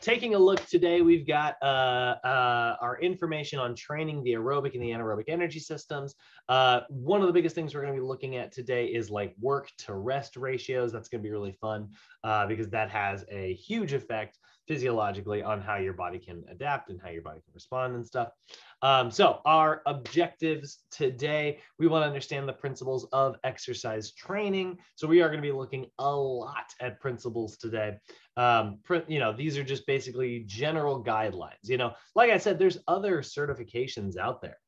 taking a look today, we've got uh, uh, our information on training the aerobic and the anaerobic energy systems. Uh, one of the biggest things we're going to be looking at today is like work to rest ratios. That's going to be really fun uh, because that has a huge effect physiologically on how your body can adapt and how your body can respond and stuff. Um, so our objectives today, we want to understand the principles of exercise training. So we are going to be looking a lot at principles today. Um, you know, these are just basically general guidelines. You know, like I said, there's other certifications out there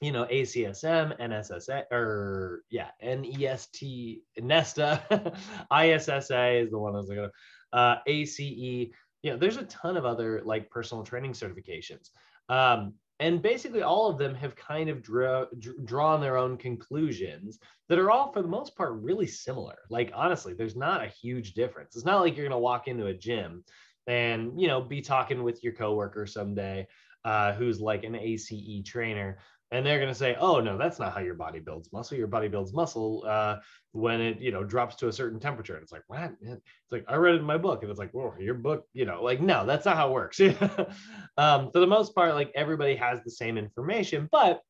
you know, ACSM, NSSA, or yeah, NEST, NESTA, ISSA is the one I was looking uh, ACE. You know, there's a ton of other like personal training certifications. Um, and basically all of them have kind of draw, drawn their own conclusions that are all for the most part really similar like honestly there's not a huge difference it's not like you're going to walk into a gym and you know be talking with your coworker someday uh, who's like an ACE trainer and they're going to say oh no that's not how your body builds muscle. Your body builds muscle uh, when it you know drops to a certain temperature. And it's like what? It's like i read it in my book. And it's like well your book you know like no that's not how it works. Um, for the most part like everybody has the same information but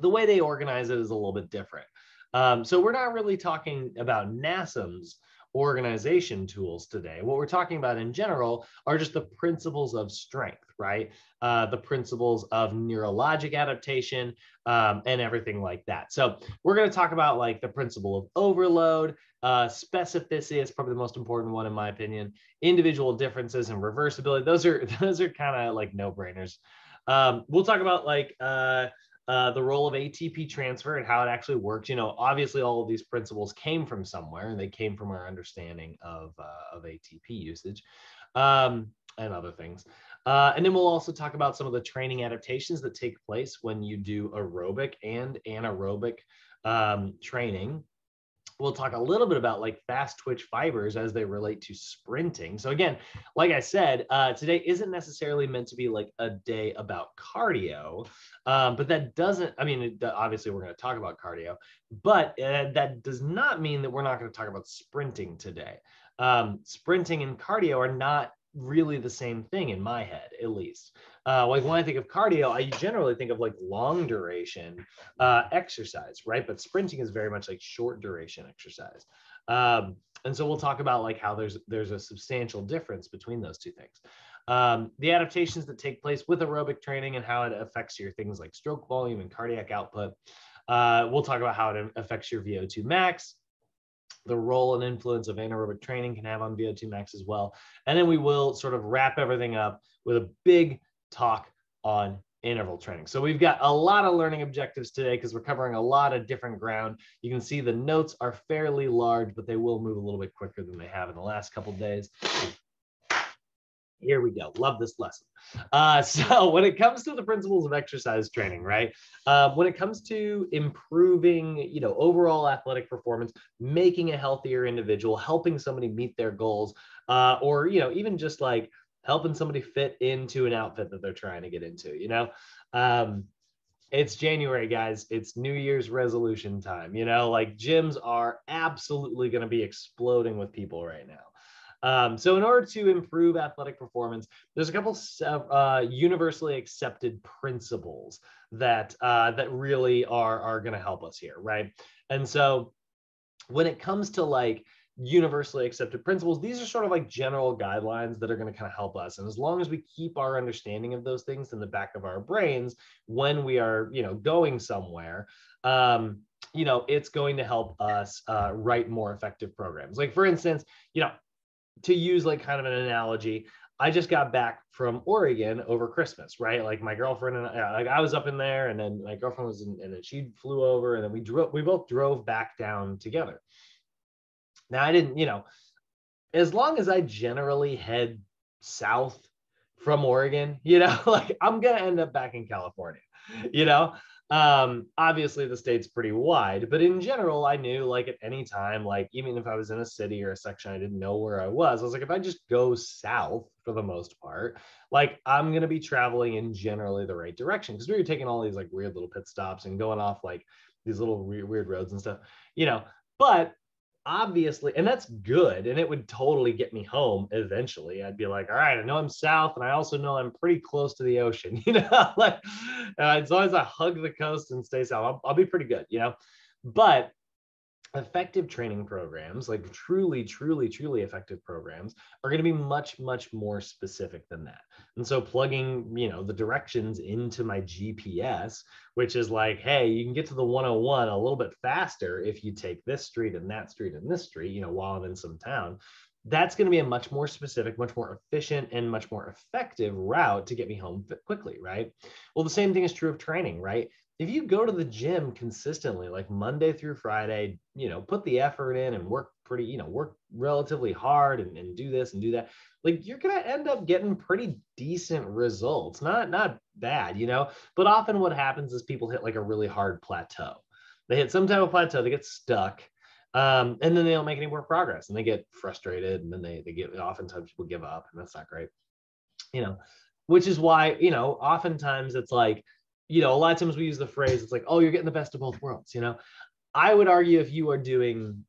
the way they organize it is a little bit different. Um, so we're not really talking about NASM's organization tools today. What we're talking about in general are just the principles of strength, right? Uh, the principles of neurologic adaptation um, and everything like that. So we're going to talk about like the principle of overload, uh, specificity is probably the most important one in my opinion. Individual differences and reversibility. Those are those are kind of like no brainers. Um, we'll talk about like uh, uh, the role of ATP transfer and how it actually works. You know, obviously all of these principles came from somewhere and they came from our understanding of, uh, of ATP usage um, and other things. Uh, and then we'll also talk about some of the training adaptations that take place when you do aerobic and anaerobic um, training we'll talk a little bit about like fast twitch fibers as they relate to sprinting. So again, like I said, uh, today isn't necessarily meant to be like a day about cardio, um, but that doesn't. I mean, obviously we're going to talk about cardio, but uh, that does not mean that we're not going to talk about sprinting today. Um, sprinting and cardio are not really the same thing in my head, at least. Uh, like when I think of cardio, I generally think of like long duration uh, exercise, right? But sprinting is very much like short duration exercise. Um, and so we'll talk about like how there's there's a substantial difference between those two things. Um, the adaptations that take place with aerobic training and how it affects your things like stroke volume and cardiac output. Uh, we'll talk about how it affects your VO2 max, the role and influence of anaerobic training can have on VO2 max as well. And then we will sort of wrap everything up with a big talk on interval training. So we've got a lot of learning objectives today because we're covering a lot of different ground. You can see the notes are fairly large, but they will move a little bit quicker than they have in the last couple days. Here we go. Love this lesson. Uh, so when it comes to the principles of exercise training, right? Uh, when it comes to improving, you know, overall athletic performance, making a healthier individual, helping somebody meet their goals, uh, or you know, even just like helping somebody fit into an outfit that they're trying to get into, you know. Um, it's January, guys. It's New Year's resolution time. You know, like gyms are absolutely going to be exploding with people right now. Um, so in order to improve athletic performance, there's a couple uh, universally accepted principles that uh, that really are are going to help us here, right? And so when it comes to like universally accepted principles, these are sort of like general guidelines that are going to kind of help us. And as long as we keep our understanding of those things in the back of our brains when we are, you know, going somewhere, um, you know, it's going to help us uh, write more effective programs. Like for instance, you know, to use like kind of an analogy, I just got back from Oregon over Christmas, right? Like my girlfriend and I, like I was up in there, and then my girlfriend was, in, and then she flew over, and then we drove. We both drove back down together. Now I didn't, you know, as long as I generally head south from Oregon, you know, like I'm gonna end up back in California, you know. Um, obviously the state's pretty wide, but in general, I knew like at any time, like even if I was in a city or a section I didn't know where I was, I was like, if I just go south for the most part, like I'm gonna be traveling in generally the right direction because we were taking all these like weird little pit stops and going off like these little weird, weird roads and stuff, you know. But obviously, and that's good. And it would totally get me home eventually. I'd be like, all right, I know I'm south, and I also know I'm pretty close to the ocean. You know, like uh, as long as I hug the coast and stay south, I'll, I'll be pretty good. You know, but effective training programs like truly truly truly effective programs are going to be much much more specific than that and so plugging you know the directions into my gps which is like hey you can get to the 101 a little bit faster if you take this street and that street and this street you know while i'm in some town that's going to be a much more specific, much more efficient, and much more effective route to get me home quickly, right? Well, the same thing is true of training, right? If you go to the gym consistently, like Monday through Friday, you know, put the effort in and work pretty, you know, work relatively hard and, and do this and do that, like you're gonna end up getting pretty decent results. Not not bad, you know. But often what happens is people hit like a really hard plateau. They hit some type of plateau, they get stuck, um, and then they don't make any more progress and they get frustrated and then they they get oftentimes people give up and that's not great. You know, which is why, you know, oftentimes it's like you know, a lot of times we use the phrase, it's like, oh, you're getting the best of both worlds, you know. I would argue if you are doing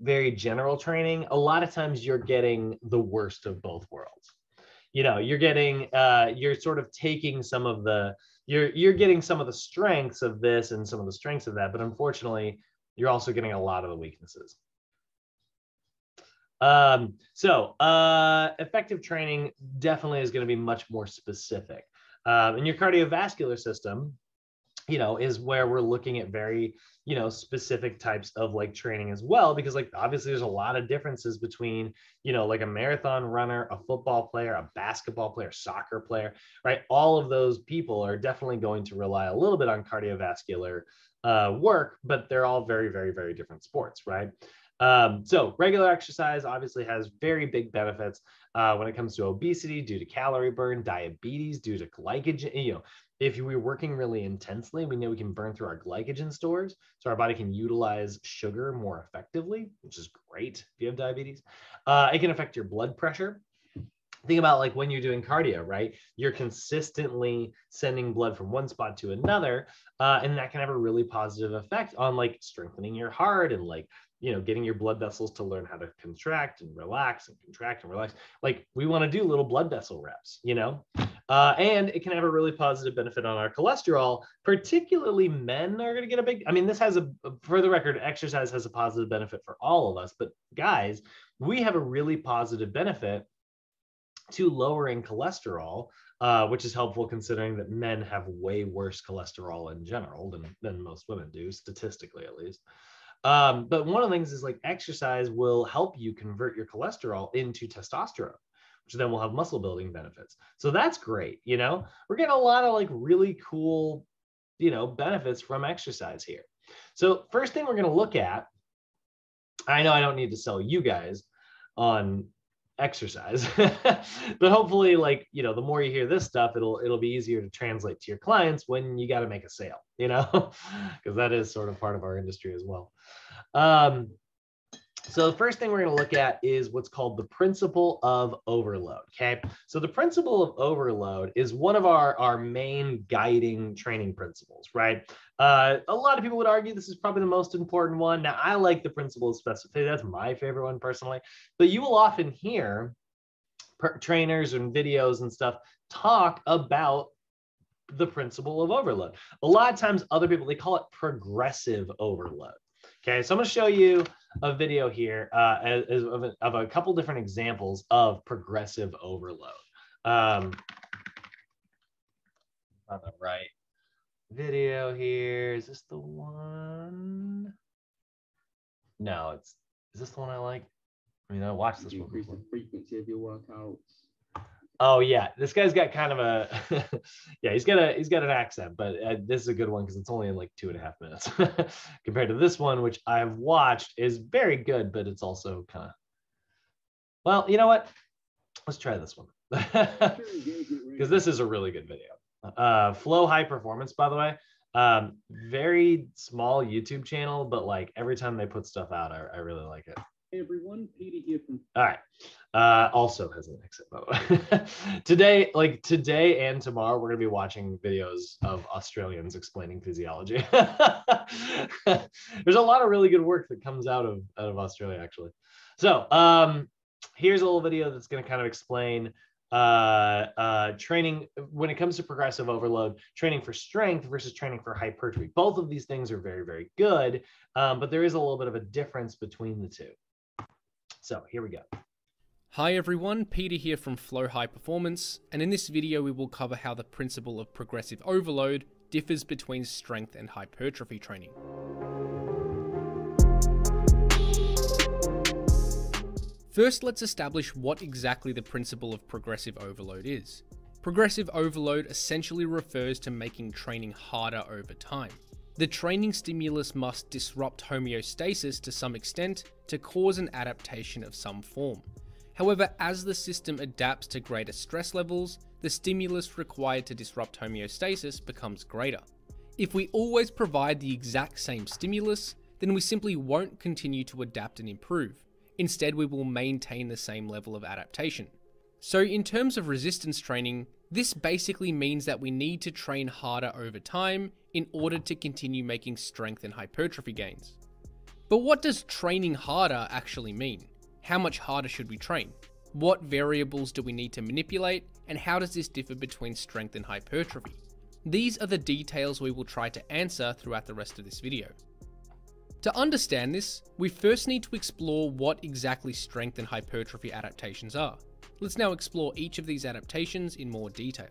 very general training, a lot of times you're getting the worst of both worlds. You know, you're getting uh you're sort of taking some of the you're you're getting some of the strengths of this and some of the strengths of that, but unfortunately, you're also getting a lot of the weaknesses. Um, so uh, effective training definitely is going to be much more specific. Um, and your cardiovascular system, you know, is where we're looking at very, you know, specific types of like training as well, because like obviously there's a lot of differences between, you know, like a marathon runner, a football player, a basketball player, soccer player, right? All of those people are definitely going to rely a little bit on cardiovascular uh, work, but they're all very, very, very different sports, right? Um, so regular exercise obviously has very big benefits uh, when it comes to obesity due to calorie burn, diabetes due to glycogen. You know, if we're working really intensely, we know we can burn through our glycogen stores, so our body can utilize sugar more effectively, which is great if you have diabetes. Uh, it can affect your blood pressure. Think about like when you're doing cardio, right? You're consistently sending blood from one spot to another, uh, and that can have a really positive effect on like strengthening your heart and like you know getting your blood vessels to learn how to contract and relax and contract and relax. Like we want to do little blood vessel reps you know? Uh, and it can have a really positive benefit on our cholesterol particularly men are going to get a big i mean this has a for the record exercise has a positive benefit for all of us but guys we have a really positive benefit to lowering cholesterol uh, which is helpful considering that men have way worse cholesterol in general than, than most women do statistically at least um, but one of the things is like exercise will help you convert your cholesterol into testosterone, which then will have muscle building benefits. So that's great. You know, we're getting a lot of like really cool, you know, benefits from exercise here. So first thing we're going to look at, I know I don't need to sell you guys on exercise but hopefully like you know the more you hear this stuff it'll it'll be easier to translate to your clients when you got to make a sale you know because that is sort of part of our industry as well um, so the first thing we're going to look at is what's called the principle of overload. Okay. So the principle of overload is one of our, our main guiding training principles, right? Uh, a lot of people would argue this is probably the most important one. Now, I like the principle of specificity. That's my favorite one personally. But you will often hear per- trainers and videos and stuff talk about the principle of overload. A lot of times, other people, they call it progressive overload. Okay, so I'm going to show you a video here uh, as, of, a, of, a, couple different examples of progressive overload. Um, on the right video here, is this the one? No, it's, is this the one I like? I mean, I watched this one before. the frequency of your workouts. Oh yeah, this guy's got kind of a yeah, he's got a he's got an accent, but uh, this is a good one because it's only in like two and a half minutes compared to this one, which I've watched is very good, but it's also kind of well, you know what? Let's try this one because this is a really good video. Uh, Flow High Performance, by the way, um, very small YouTube channel, but like every time they put stuff out, I, I really like it. Hey everyone, Peter here from. All right. Uh, also has an exit mode. today, like today and tomorrow, we're gonna be watching videos of Australians explaining physiology. There's a lot of really good work that comes out of out of Australia, actually. So um, here's a little video that's gonna kind of explain uh, uh, training when it comes to progressive overload, training for strength versus training for hypertrophy. Both of these things are very, very good, um, but there is a little bit of a difference between the two. So here we go. Hi everyone, Peter here from Flow High Performance, and in this video we will cover how the principle of progressive overload differs between strength and hypertrophy training. First, let's establish what exactly the principle of progressive overload is. Progressive overload essentially refers to making training harder over time. The training stimulus must disrupt homeostasis to some extent to cause an adaptation of some form. However, as the system adapts to greater stress levels, the stimulus required to disrupt homeostasis becomes greater. If we always provide the exact same stimulus, then we simply won't continue to adapt and improve. Instead, we will maintain the same level of adaptation. So in terms of resistance training, this basically means that we need to train harder over time in order to continue making strength and hypertrophy gains. But what does training harder actually mean? How much harder should we train? What variables do we need to manipulate? And how does this differ between strength and hypertrophy? These are the details we will try to answer throughout the rest of this video. To understand this, we first need to explore what exactly strength and hypertrophy adaptations are. Let's now explore each of these adaptations in more detail.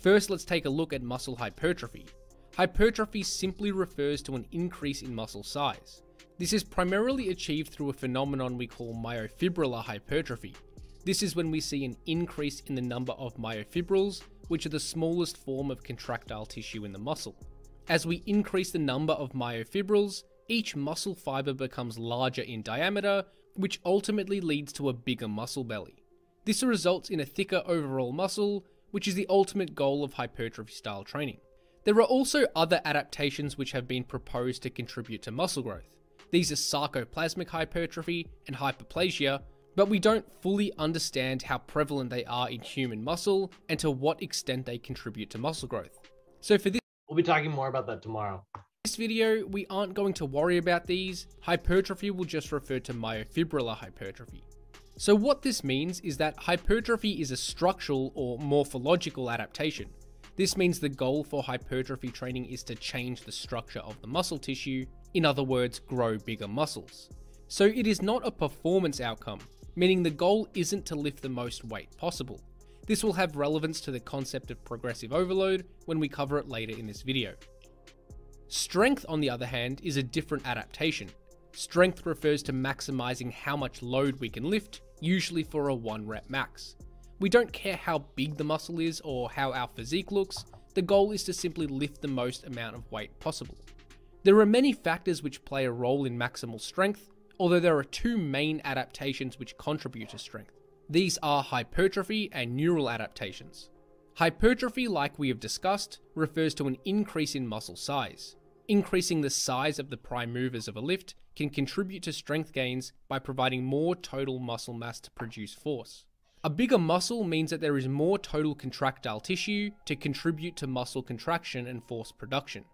First, let's take a look at muscle hypertrophy. Hypertrophy simply refers to an increase in muscle size. This is primarily achieved through a phenomenon we call myofibrillar hypertrophy. This is when we see an increase in the number of myofibrils, which are the smallest form of contractile tissue in the muscle. As we increase the number of myofibrils, each muscle fiber becomes larger in diameter, which ultimately leads to a bigger muscle belly. This results in a thicker overall muscle, which is the ultimate goal of hypertrophy style training. There are also other adaptations which have been proposed to contribute to muscle growth. These are sarcoplasmic hypertrophy and hyperplasia, but we don't fully understand how prevalent they are in human muscle and to what extent they contribute to muscle growth. So for this We'll be talking more about that tomorrow. this video, we aren't going to worry about these. Hypertrophy will just refer to myofibrillar hypertrophy. So what this means is that hypertrophy is a structural or morphological adaptation. This means the goal for hypertrophy training is to change the structure of the muscle tissue, in other words, grow bigger muscles. So it is not a performance outcome, meaning the goal isn't to lift the most weight possible. This will have relevance to the concept of progressive overload when we cover it later in this video. Strength, on the other hand, is a different adaptation. Strength refers to maximizing how much load we can lift, usually for a 1 rep max. We don't care how big the muscle is or how our physique looks, the goal is to simply lift the most amount of weight possible. There are many factors which play a role in maximal strength, although there are two main adaptations which contribute to strength. These are hypertrophy and neural adaptations. Hypertrophy, like we have discussed, refers to an increase in muscle size. Increasing the size of the prime movers of a lift can contribute to strength gains by providing more total muscle mass to produce force. A bigger muscle means that there is more total contractile tissue to contribute to muscle contraction and force production.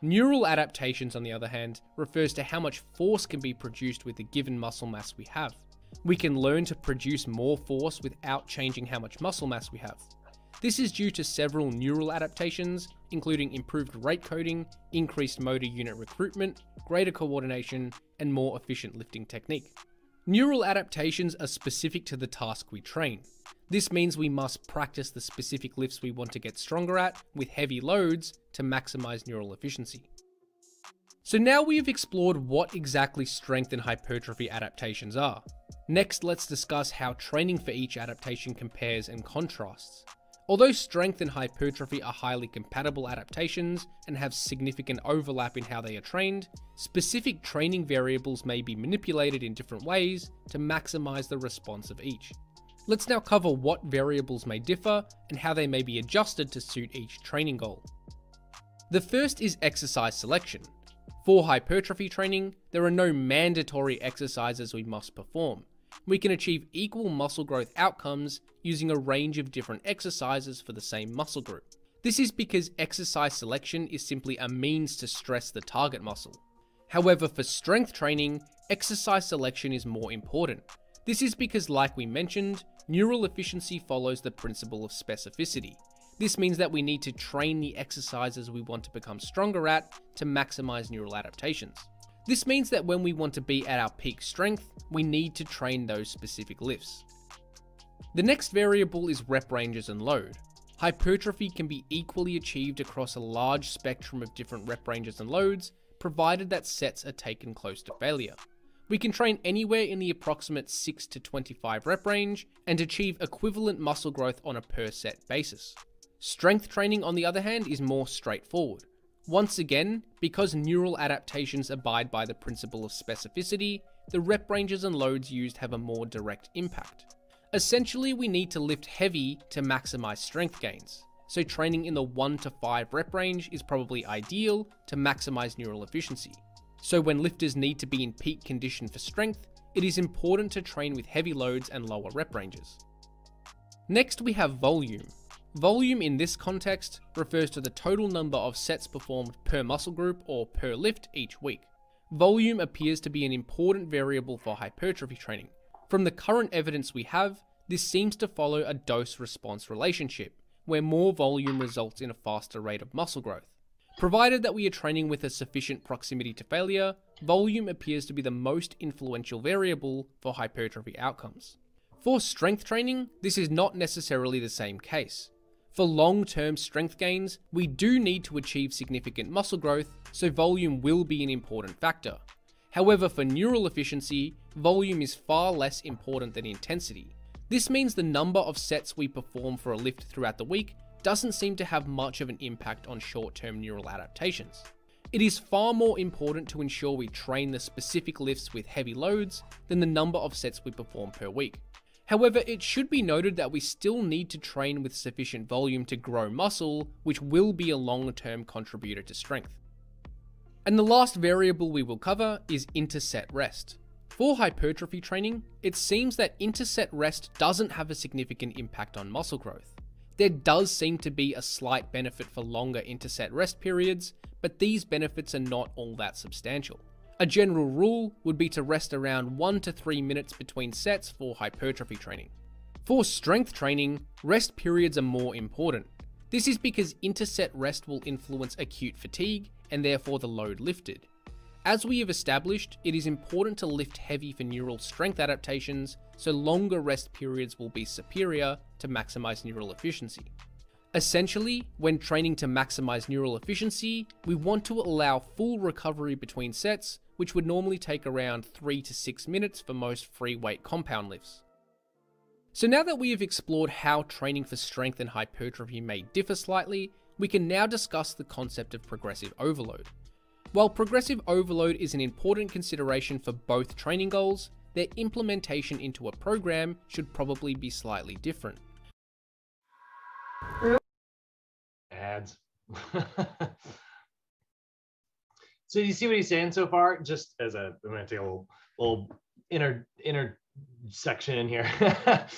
Neural adaptations, on the other hand, refers to how much force can be produced with the given muscle mass we have. We can learn to produce more force without changing how much muscle mass we have. This is due to several neural adaptations, including improved rate coding, increased motor unit recruitment, greater coordination, and more efficient lifting technique. Neural adaptations are specific to the task we train. This means we must practice the specific lifts we want to get stronger at with heavy loads to maximize neural efficiency. So now we have explored what exactly strength and hypertrophy adaptations are. Next, let's discuss how training for each adaptation compares and contrasts. Although strength and hypertrophy are highly compatible adaptations and have significant overlap in how they are trained, specific training variables may be manipulated in different ways to maximize the response of each. Let's now cover what variables may differ and how they may be adjusted to suit each training goal. The first is exercise selection. For hypertrophy training, there are no mandatory exercises we must perform. We can achieve equal muscle growth outcomes using a range of different exercises for the same muscle group. This is because exercise selection is simply a means to stress the target muscle. However, for strength training, exercise selection is more important. This is because, like we mentioned, neural efficiency follows the principle of specificity. This means that we need to train the exercises we want to become stronger at to maximize neural adaptations. This means that when we want to be at our peak strength, we need to train those specific lifts. The next variable is rep ranges and load. Hypertrophy can be equally achieved across a large spectrum of different rep ranges and loads, provided that sets are taken close to failure. We can train anywhere in the approximate 6 to 25 rep range and achieve equivalent muscle growth on a per set basis. Strength training, on the other hand, is more straightforward. Once again, because neural adaptations abide by the principle of specificity, the rep ranges and loads used have a more direct impact. Essentially, we need to lift heavy to maximize strength gains, so training in the 1 to 5 rep range is probably ideal to maximize neural efficiency. So when lifters need to be in peak condition for strength, it is important to train with heavy loads and lower rep ranges. Next we have volume, Volume in this context refers to the total number of sets performed per muscle group or per lift each week. Volume appears to be an important variable for hypertrophy training. From the current evidence we have, this seems to follow a dose response relationship, where more volume results in a faster rate of muscle growth. Provided that we are training with a sufficient proximity to failure, volume appears to be the most influential variable for hypertrophy outcomes. For strength training, this is not necessarily the same case. For long-term strength gains, we do need to achieve significant muscle growth, so volume will be an important factor. However, for neural efficiency, volume is far less important than intensity. This means the number of sets we perform for a lift throughout the week doesn't seem to have much of an impact on short-term neural adaptations. It is far more important to ensure we train the specific lifts with heavy loads than the number of sets we perform per week. However, it should be noted that we still need to train with sufficient volume to grow muscle, which will be a long-term contributor to strength. And the last variable we will cover is interset rest. For hypertrophy training, it seems that interset rest doesn't have a significant impact on muscle growth. There does seem to be a slight benefit for longer interset rest periods, but these benefits are not all that substantial. A general rule would be to rest around 1 to 3 minutes between sets for hypertrophy training. For strength training, rest periods are more important. This is because interset rest will influence acute fatigue and therefore the load lifted. As we have established, it is important to lift heavy for neural strength adaptations, so longer rest periods will be superior to maximize neural efficiency. Essentially, when training to maximize neural efficiency, we want to allow full recovery between sets which would normally take around 3 to 6 minutes for most free weight compound lifts. So now that we have explored how training for strength and hypertrophy may differ slightly, we can now discuss the concept of progressive overload. While progressive overload is an important consideration for both training goals, their implementation into a program should probably be slightly different. Ads. So you see what he's saying so far? Just as a, I'm gonna take a little, little inner inner section in here.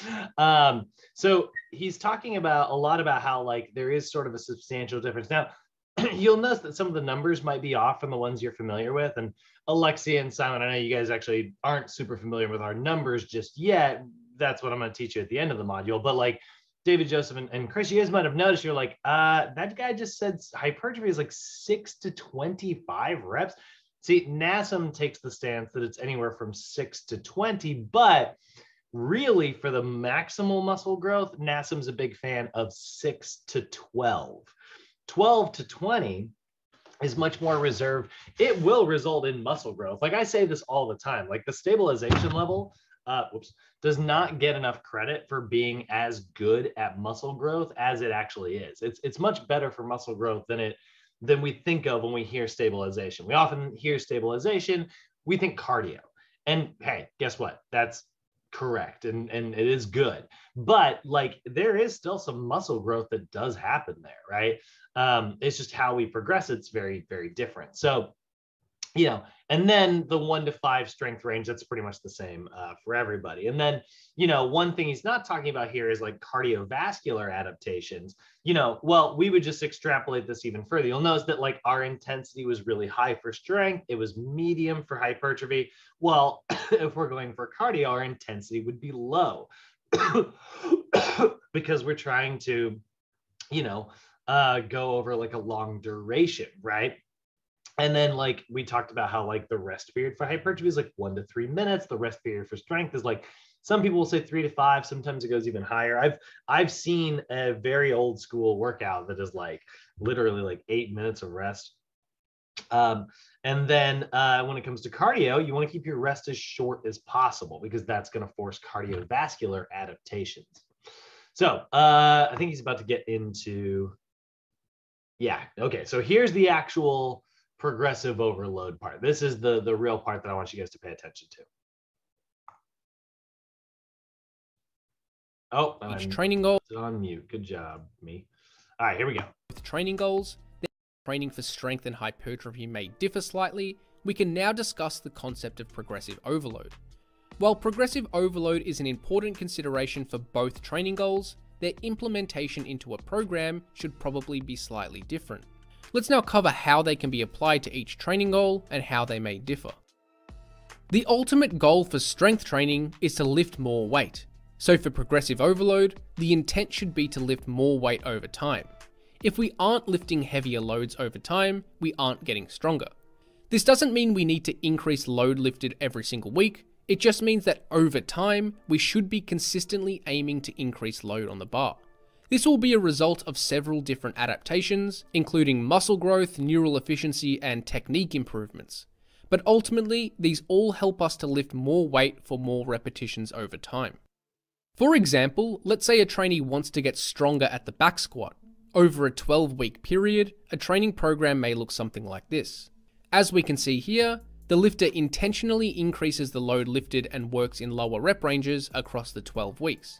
um, so he's talking about a lot about how like there is sort of a substantial difference. Now, you'll notice that some of the numbers might be off from the ones you're familiar with. And Alexia and Simon, I know you guys actually aren't super familiar with our numbers just yet. That's what I'm going to teach you at the end of the module. But like David Joseph and, and Chris, you guys might have noticed you're like, uh, that guy just said hypertrophy is like six to 25 reps. See, NASM takes the stance that it's anywhere from six to 20, but really for the maximal muscle growth, NASM's a big fan of six to 12. 12 to 20 is much more reserved. It will result in muscle growth. Like I say this all the time, like the stabilization level uh, whoops, does not get enough credit for being as good at muscle growth as it actually is. It's it's much better for muscle growth than it than we think of when we hear stabilization. We often hear stabilization, we think cardio. And hey, guess what? That's correct and and it is good. But like there is still some muscle growth that does happen there, right? Um, it's just how we progress it's very very different. So you know, and then the one to five strength range, that's pretty much the same uh, for everybody. And then, you know, one thing he's not talking about here is like cardiovascular adaptations. You know, well, we would just extrapolate this even further. You'll notice that like our intensity was really high for strength, it was medium for hypertrophy. Well, if we're going for cardio, our intensity would be low because we're trying to, you know, uh, go over like a long duration, right? And then like we talked about how like the rest period for hypertrophy is like one to three minutes. The rest period for strength is like some people will say three to five. Sometimes it goes even higher. I've I've seen a very old school workout that is like literally like eight minutes of rest. Um, and then uh, when it comes to cardio, you want to keep your rest as short as possible because that's going to force cardiovascular adaptations. So uh, I think he's about to get into. Yeah. Okay. So here's the actual progressive overload part. This is the, the real part that I want you guys to pay attention to. Oh, Each I'm training goal on mute. Good job, me. All right, here we go. with training goals, training for strength and hypertrophy may differ slightly, we can now discuss the concept of progressive overload. While progressive overload is an important consideration for both training goals, their implementation into a program should probably be slightly different. Let's now cover how they can be applied to each training goal and how they may differ. The ultimate goal for strength training is to lift more weight. So for progressive overload, the intent should be to lift more weight over time. If we aren't lifting heavier loads over time, we aren't getting stronger. This doesn't mean we need to increase load lifted every single week, it just means that over time, we should be consistently aiming to increase load on the bar. This will be a result of several different adaptations, including muscle growth, neural efficiency, and technique improvements. But ultimately, these all help us to lift more weight for more repetitions over time. For example, let's say a trainee wants to get stronger at the back squat. Over a 12 week period, a training program may look something like this. As we can see here, the lifter intentionally increases the load lifted and works in lower rep ranges across the 12 weeks.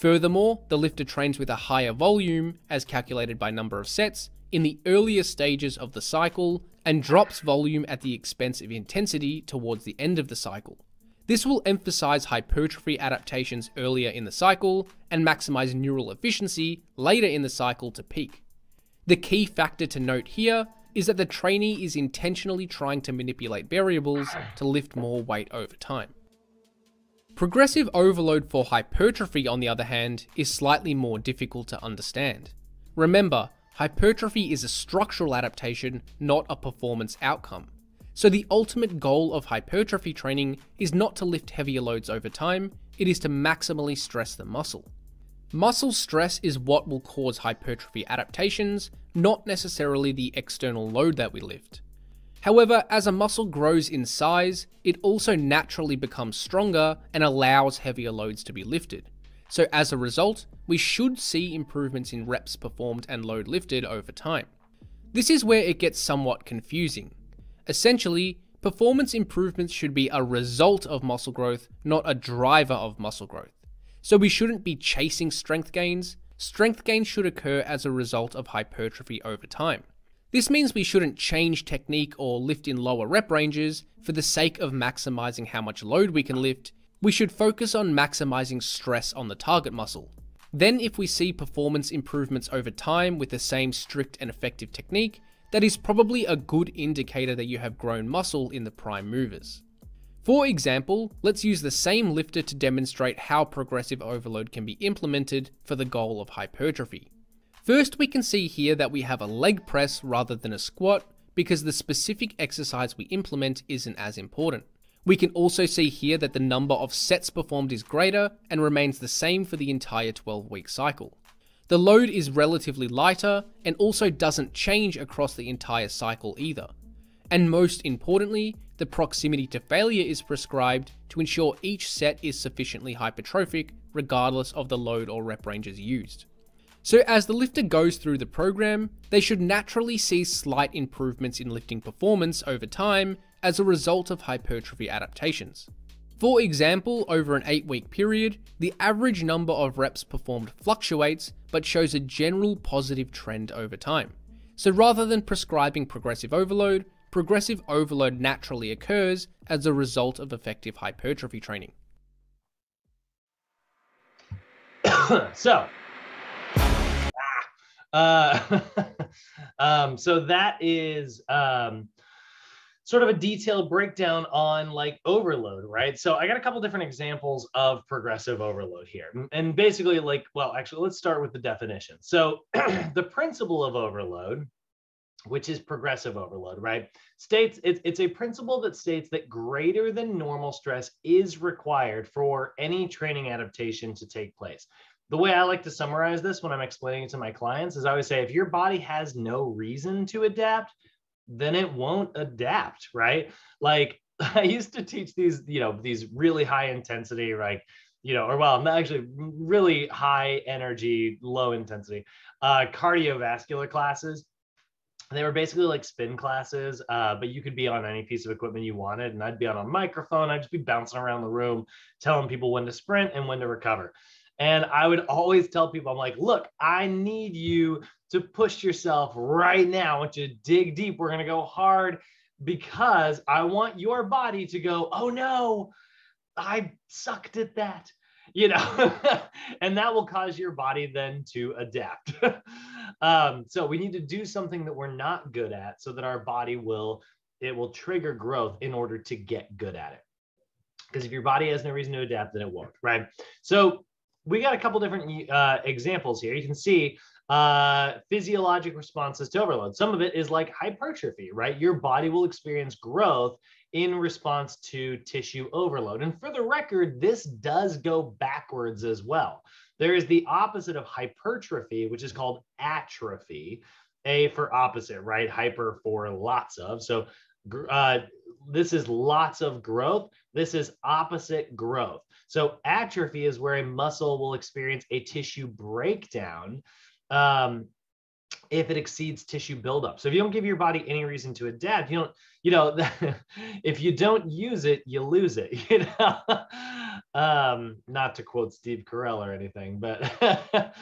Furthermore, the lifter trains with a higher volume, as calculated by number of sets, in the earlier stages of the cycle and drops volume at the expense of intensity towards the end of the cycle. This will emphasize hypertrophy adaptations earlier in the cycle and maximize neural efficiency later in the cycle to peak. The key factor to note here is that the trainee is intentionally trying to manipulate variables to lift more weight over time. Progressive overload for hypertrophy, on the other hand, is slightly more difficult to understand. Remember, hypertrophy is a structural adaptation, not a performance outcome. So the ultimate goal of hypertrophy training is not to lift heavier loads over time, it is to maximally stress the muscle. Muscle stress is what will cause hypertrophy adaptations, not necessarily the external load that we lift. However, as a muscle grows in size, it also naturally becomes stronger and allows heavier loads to be lifted. So as a result, we should see improvements in reps performed and load lifted over time. This is where it gets somewhat confusing. Essentially, performance improvements should be a result of muscle growth, not a driver of muscle growth. So we shouldn't be chasing strength gains. Strength gains should occur as a result of hypertrophy over time. This means we shouldn't change technique or lift in lower rep ranges for the sake of maximizing how much load we can lift. We should focus on maximizing stress on the target muscle. Then if we see performance improvements over time with the same strict and effective technique, that is probably a good indicator that you have grown muscle in the prime movers. For example, let's use the same lifter to demonstrate how progressive overload can be implemented for the goal of hypertrophy. First, we can see here that we have a leg press rather than a squat because the specific exercise we implement isn't as important. We can also see here that the number of sets performed is greater and remains the same for the entire 12 week cycle. The load is relatively lighter and also doesn't change across the entire cycle either. And most importantly, the proximity to failure is prescribed to ensure each set is sufficiently hypertrophic regardless of the load or rep ranges used. So as the lifter goes through the program, they should naturally see slight improvements in lifting performance over time as a result of hypertrophy adaptations. For example, over an 8 week period, the average number of reps performed fluctuates but shows a general positive trend over time. So rather than prescribing progressive overload, progressive overload naturally occurs as a result of effective hypertrophy training. so, uh, um, so that is um, sort of a detailed breakdown on like overload, right? So I got a couple different examples of progressive overload here. And basically, like, well, actually, let's start with the definition. So the principle of overload which is progressive overload, right? States it's, it's a principle that states that greater than normal stress is required for any training adaptation to take place. The way I like to summarize this when I'm explaining it to my clients is I always say if your body has no reason to adapt, then it won't adapt, right? Like I used to teach these, you know, these really high intensity, like, you know, or well, actually really high energy, low intensity uh, cardiovascular classes they were basically like spin classes, uh, but you could be on any piece of equipment you wanted. And I'd be on a microphone. I'd just be bouncing around the room, telling people when to sprint and when to recover. And I would always tell people, I'm like, look, I need you to push yourself right now. I want you to dig deep. We're going to go hard because I want your body to go, oh no, I sucked at that you know, and that will cause your body then to adapt. um, so we need to do something that we're not good at so that our body will, it will trigger growth in order to get good at it. Because if your body has no reason to adapt, then it won't, right? So we got a couple different uh, examples here. You can see uh, physiologic responses to overload. Some of it is like hypertrophy, right? Your body will experience growth in response to tissue overload. And for the record, this does go backwards as well. There is the opposite of hypertrophy, which is called atrophy. A for opposite, right? Hyper for lots of. So uh, this is lots of growth. This is opposite growth. So atrophy is where a muscle will experience a tissue breakdown. Um, if it exceeds tissue buildup. So if you don't give your body any reason to adapt, you don't, you know, if you don't use it, you lose it. You know, um, not to quote Steve Carell or anything, but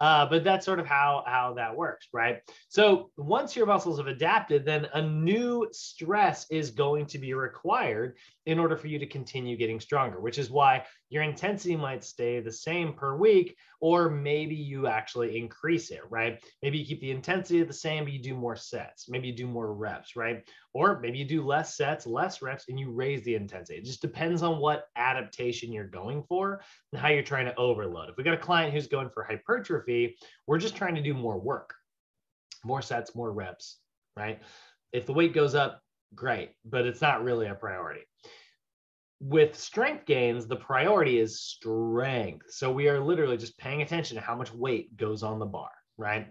uh, but that's sort of how how that works, right? So once your muscles have adapted, then a new stress is going to be required in order for you to continue getting stronger, which is why your intensity might stay the same per week, or maybe you actually increase it, right? Maybe you keep the intensity the same, but you do more sets. Maybe you do more reps, right? Or maybe you do less sets, less reps, and you raise the intensity. It just depends on what adaptation you're going for and how you're trying to overload. If we got a client who's going for hypertrophy, we're just trying to do more work, more sets, more reps, right? If the weight goes up, great, but it's not really a priority. With strength gains, the priority is strength. So we are literally just paying attention to how much weight goes on the bar, right?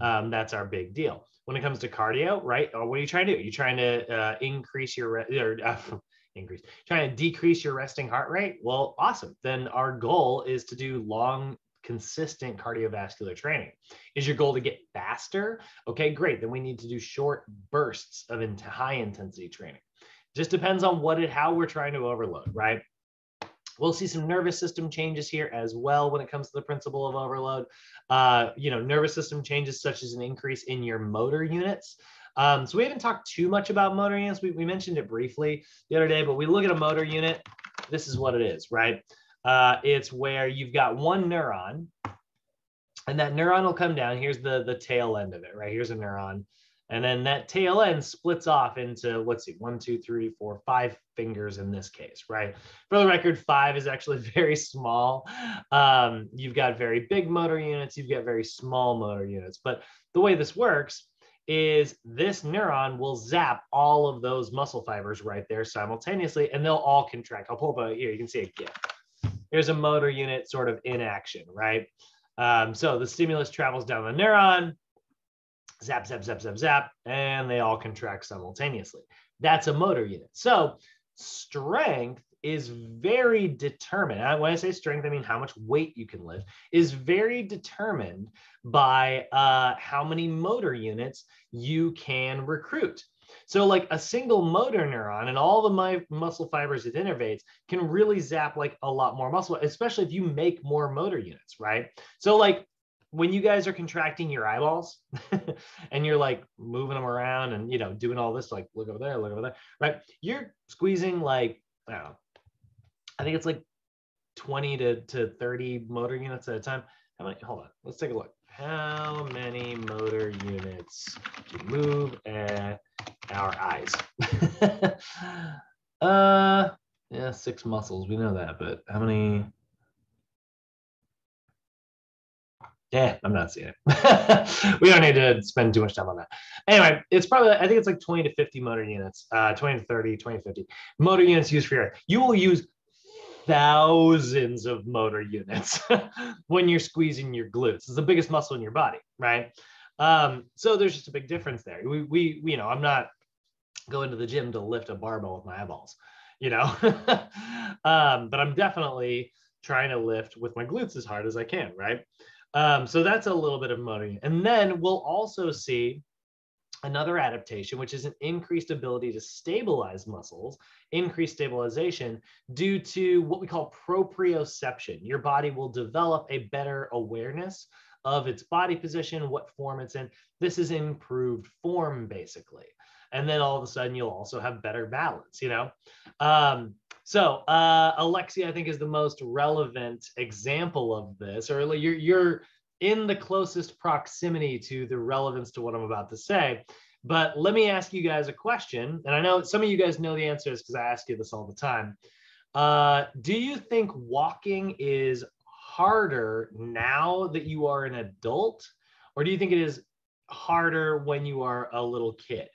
Um, that's our big deal. When it comes to cardio, right? Or what are you trying to do? Are you trying to uh, increase your re- or uh, increase, trying to decrease your resting heart rate? Well, awesome. Then our goal is to do long consistent cardiovascular training. Is your goal to get faster? Okay, great. Then we need to do short bursts of high intensity training. Just depends on what it how we're trying to overload, right? We'll see some nervous system changes here as well when it comes to the principle of overload. Uh, you know, nervous system changes such as an increase in your motor units. Um, so we haven't talked too much about motor units. We, we mentioned it briefly the other day, but we look at a motor unit. This is what it is, right? Uh, it's where you've got one neuron and that neuron will come down. Here's the, the tail end of it, right? Here's a neuron. And then that tail end splits off into, let's see, one, two, three, four, five fingers in this case, right? For the record, five is actually very small. Um, you've got very big motor units, you've got very small motor units. But the way this works is this neuron will zap all of those muscle fibers right there simultaneously, and they'll all contract. I'll pull up a, here, you can see a GIF. Here's a motor unit sort of in action, right? Um, so the stimulus travels down the neuron, zap, zap, zap, zap, zap, and they all contract simultaneously. That's a motor unit. So strength is very determined. When I say strength, I mean how much weight you can lift, is very determined by uh, how many motor units you can recruit. So, like a single motor neuron and all the my muscle fibers it innervates can really zap like a lot more muscle, especially if you make more motor units, right? So, like when you guys are contracting your eyeballs and you're like moving them around and you know doing all this like look over there look over there right? You're squeezing like i don't know i think it's like 20 to, to 30 motor units at a time. How many hold on let's take a look. How many motor units move at our eyes? Uh yeah six muscles we know that but how many Yeah, I'm not seeing it. we don't need to spend too much time on that. Anyway, it's probably, I think it's like 20 to 50 motor units, uh, 20 to 30, 20 to 50 motor units used for your, you will use thousands of motor units when you're squeezing your glutes. It's the biggest muscle in your body, right? Um, so there's just a big difference there. We, we, you know, I'm not going to the gym to lift a barbell with my eyeballs, you know, um, but I'm definitely trying to lift with my glutes as hard as I can, right? Um, so that's a little bit of motoring. And then we'll also see another adaptation, which is an increased ability to stabilize muscles, increased stabilization due to what we call proprioception. Your body will develop a better awareness of its body position, what form it's in. This is improved form, basically. And then all of a sudden, you'll also have better balance, you know? Um, so uh, Alexia, I think, is the most relevant example of this, or you're, you're in the closest proximity to the relevance to what I'm about to say. But let me ask you guys a question. And I know some of you guys know the answers because I ask you this all the time. Uh, do you think walking is harder now that you are an adult? Or do you think it is harder when you are a little kid?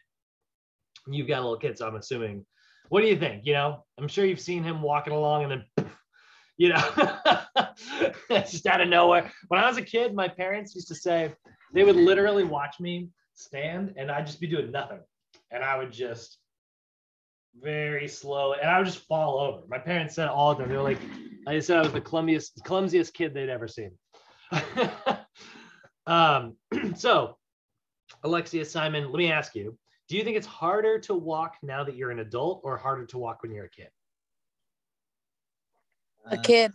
You've got a little kid, so I'm assuming what do you think? You know, I'm sure you've seen him walking along and then, you know, just out of nowhere. When I was a kid, my parents used to say they would literally watch me stand and I'd just be doing nothing. And I would just very slow and I would just fall over. My parents said all of them. They were like, I said I was the clumsiest, clumsiest kid they'd ever seen. um, so, Alexia Simon, let me ask you do you think it's harder to walk now that you're an adult or harder to walk when you're a kid? A uh, kid.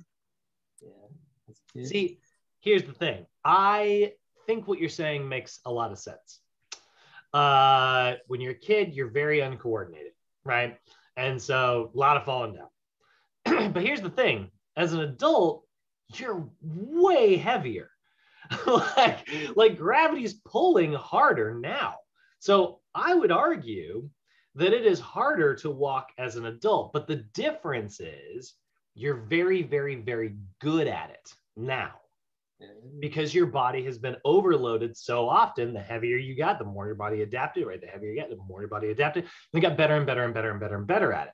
yeah. See, here's the thing. I think what you're saying makes a lot of sense. Uh, when you're a kid, you're very uncoordinated, right? And so a lot of falling down. but here's the thing as an adult, you're way heavier. like, like gravity's pulling harder now. So I would argue that it is harder to walk as an adult, but the difference is you're very, very, very good at it now mm-hmm. because your body has been overloaded so often. The heavier you got, the more your body adapted, right? The heavier you get, the more your body adapted. You got better and better and better and better and better at it.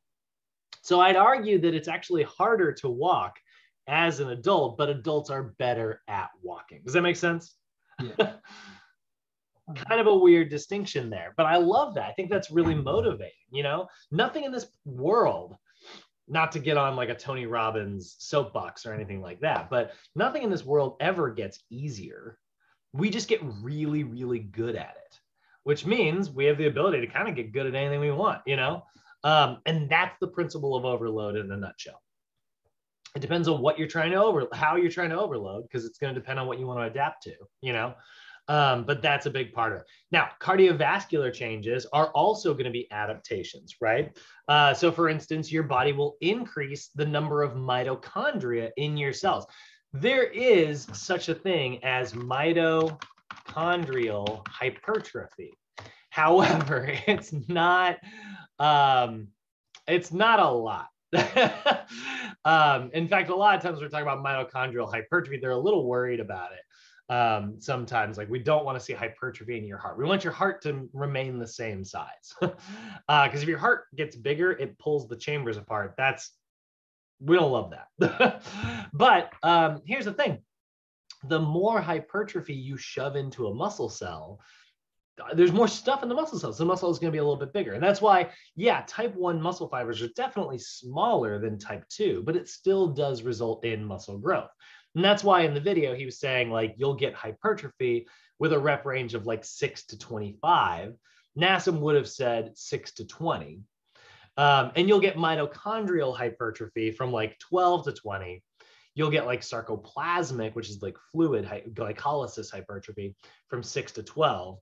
So I'd argue that it's actually harder to walk as an adult, but adults are better at walking. Does that make sense? Yeah. kind of a weird distinction there but i love that. I think that's really motivating you know? Nothing in this world not to get on like a tony robbins soapbox or anything like that but nothing in this world ever gets easier. We just get really really good at it which means we have the ability to kind of get good at anything we want you know? Um, and that's the principle of overload in a nutshell. It depends on what you're trying to over how you're trying to overload because it's going to depend on what you want to adapt to you know um, but that's a big part of it. Now, cardiovascular changes are also going to be adaptations, right? Uh, so, for instance, your body will increase the number of mitochondria in your cells. There is such a thing as mitochondrial hypertrophy. However, it's not um, it's not a lot. um, in fact, a lot of times we're talking about mitochondrial hypertrophy, they're a little worried about it um, sometimes like we don't want to see hypertrophy in your heart we want your heart to remain the same size because uh, if your heart gets bigger it pulls the chambers apart that's we don't love that but um, here's the thing the more hypertrophy you shove into a muscle cell there's more stuff in the muscle cells. The muscle is going to be a little bit bigger. And that's why, yeah, type 1 muscle fibers are definitely smaller than type 2, but it still does result in muscle growth. And that's why in the video he was saying like you'll get hypertrophy with a rep range of like six to 25. NASM would have said six to 20. Um, and you'll get mitochondrial hypertrophy from like 12 to 20. you'll get like sarcoplasmic, which is like fluid glycolysis hypertrophy from six to 12.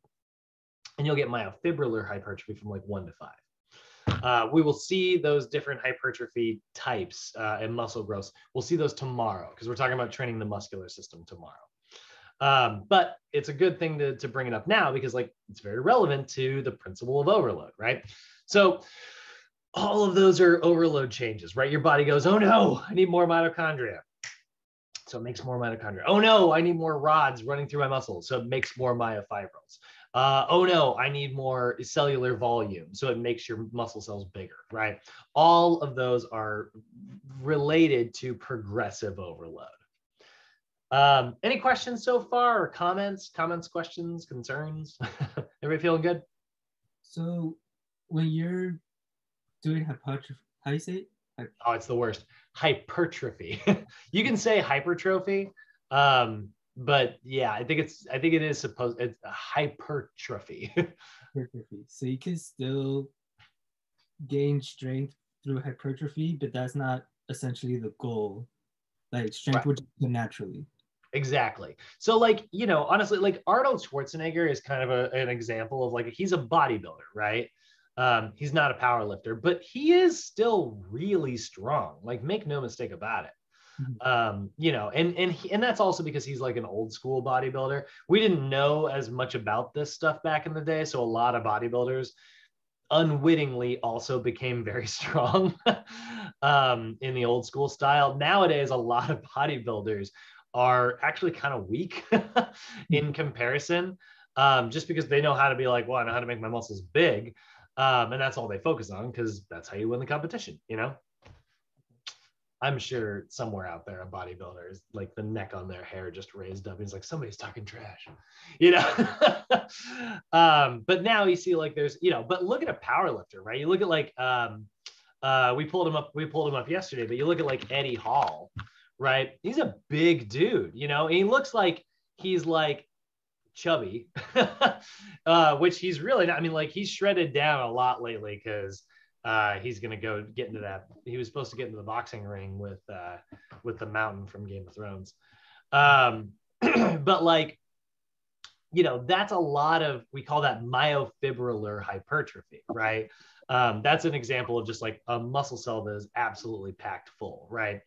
And you'll get myofibrillar hypertrophy from like one to five. Uh, we will see those different hypertrophy types uh, and muscle growth. We'll see those tomorrow because we're talking about training the muscular system tomorrow. Um, but it's a good thing to, to bring it up now because like it's very relevant to the principle of overload, right? So all of those are overload changes, right? Your body goes, oh no, I need more mitochondria. So it makes more mitochondria. Oh no, I need more rods running through my muscles. So it makes more myofibrils. Uh, oh no, I need more cellular volume. So it makes your muscle cells bigger, right? All of those are related to progressive overload. Um, any questions so far or comments, comments, questions, concerns? Everybody feeling good? So when you're doing hypertrophy, how do you say it? Oh, it's the worst. Hypertrophy. you can say hypertrophy. Um, but yeah, I think it's I think it is supposed it's a hypertrophy. hypertrophy. So you can still gain strength through hypertrophy, but that's not essentially the goal. Like strength right. would come naturally. Exactly. So like, you know, honestly, like Arnold Schwarzenegger is kind of a, an example of like he's a bodybuilder, right? Um, he's not a power lifter, but he is still really strong. Like, make no mistake about it. Mm-hmm. Um, you know, and and he, and that's also because he's like an old school bodybuilder. We didn't know as much about this stuff back in the day, so a lot of bodybuilders unwittingly also became very strong um, in the old school style. Nowadays, a lot of bodybuilders are actually kind of weak in mm-hmm. comparison, um, just because they know how to be like, well, I know how to make my muscles big, um, and that's all they focus on because that's how you win the competition, you know. I'm sure somewhere out there, a bodybuilder is like the neck on their hair just raised up. He's like, somebody's talking trash, you know. um, but now you see like there's, you know, but look at a power lifter, right? You look at like um, uh, we pulled him up, we pulled him up yesterday, but you look at like Eddie Hall, right? He's a big dude, you know, he looks like he's like chubby, uh, which he's really not. I mean, like he's shredded down a lot lately because uh, he's gonna go get into that. He was supposed to get into the boxing ring with uh, with the Mountain from Game of Thrones, um, but like, you know, that's a lot of we call that myofibrillar hypertrophy, right? Um, that's an example of just like a muscle cell that is absolutely packed full, right?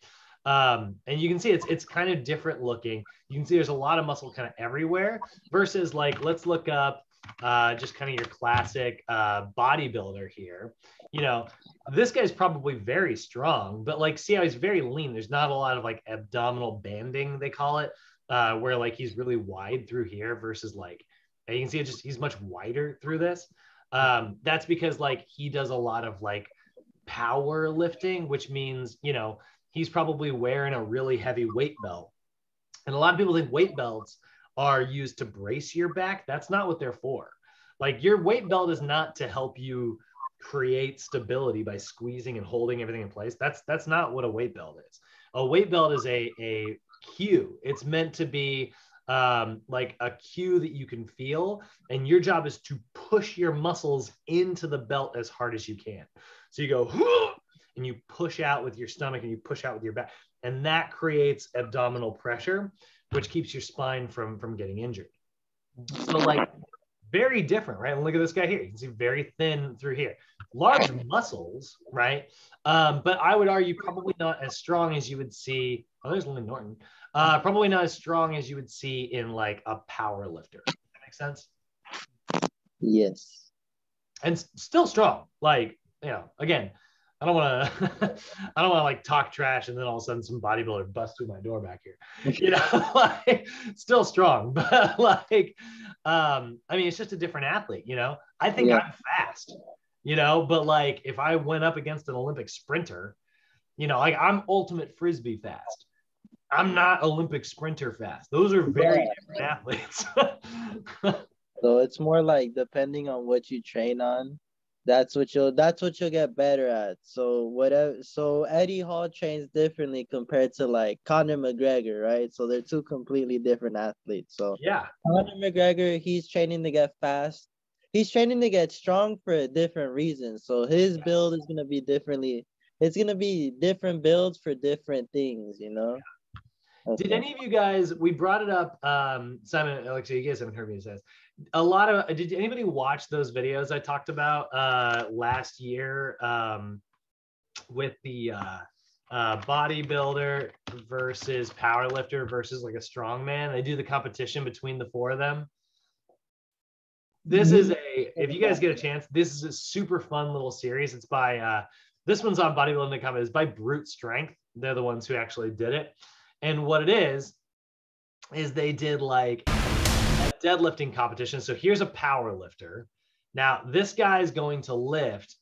Um, and you can see it's it's kind of different looking. You can see there's a lot of muscle kind of everywhere versus like let's look up uh, just kind of your classic uh, bodybuilder here. You know, this guy's probably very strong, but like, see how he's very lean. There's not a lot of like abdominal banding, they call it, uh, where like he's really wide through here versus like, you can see it just he's much wider through this. Um, that's because like he does a lot of like power lifting, which means, you know, he's probably wearing a really heavy weight belt. And a lot of people think weight belts are used to brace your back. That's not what they're for. Like your weight belt is not to help you create stability by squeezing and holding everything in place. That's that's not what a weight belt is. A weight belt is a a cue. It's meant to be um, like a cue that you can feel, and your job is to push your muscles into the belt as hard as you can. So you go and you push out with your stomach and you push out with your back, and that creates abdominal pressure which keeps your spine from from getting injured. So like very different, right? And look at this guy here. You can see very thin through here. Large muscles, right? Um, but I would argue probably not as strong as you would see. Oh, there's Layne Norton. Uh, probably not as strong as you would see in like a power lifter. That makes sense? Yes. And still strong. Like, you know, again, I don't want to, I don't want to like talk trash and then all of a sudden some bodybuilder busts through my door back here. You know, like still strong, but like, um, I mean, it's just a different athlete. You know, I think yeah. I'm fast. You know, but like if I went up against an Olympic sprinter, you know, like I'm ultimate frisbee fast. I'm not Olympic sprinter fast. Those are very yeah. different athletes. so it's more like depending on what you train on that's what you'll that's what you'll get better at. So whatever so Eddie Hall trains differently compared to like Conor McGregor, right? So they're two completely different athletes. So yeah. Conor McGregor, he's training to get fast. He's training to get strong for a different reasons. So his build is gonna be differently, it's gonna be different builds for different things, you know? Did Okay. any of you guys? We brought it up. Um, Simon, Alexa, you guys haven't heard me say this. A lot of. Did anybody watch those videos I talked about uh, last year um, with the uh, uh, bodybuilder versus powerlifter versus like a strongman? They do the competition between the four of them. This is a. If you guys get a chance, this is a super fun little series. It's by. Uh, this one's on bodybuilding.com. It's by Brute Strength. They're the ones who actually did it. And what it is, is they did like a deadlifting competition. So here's a power lifter. Now this guy is going to lift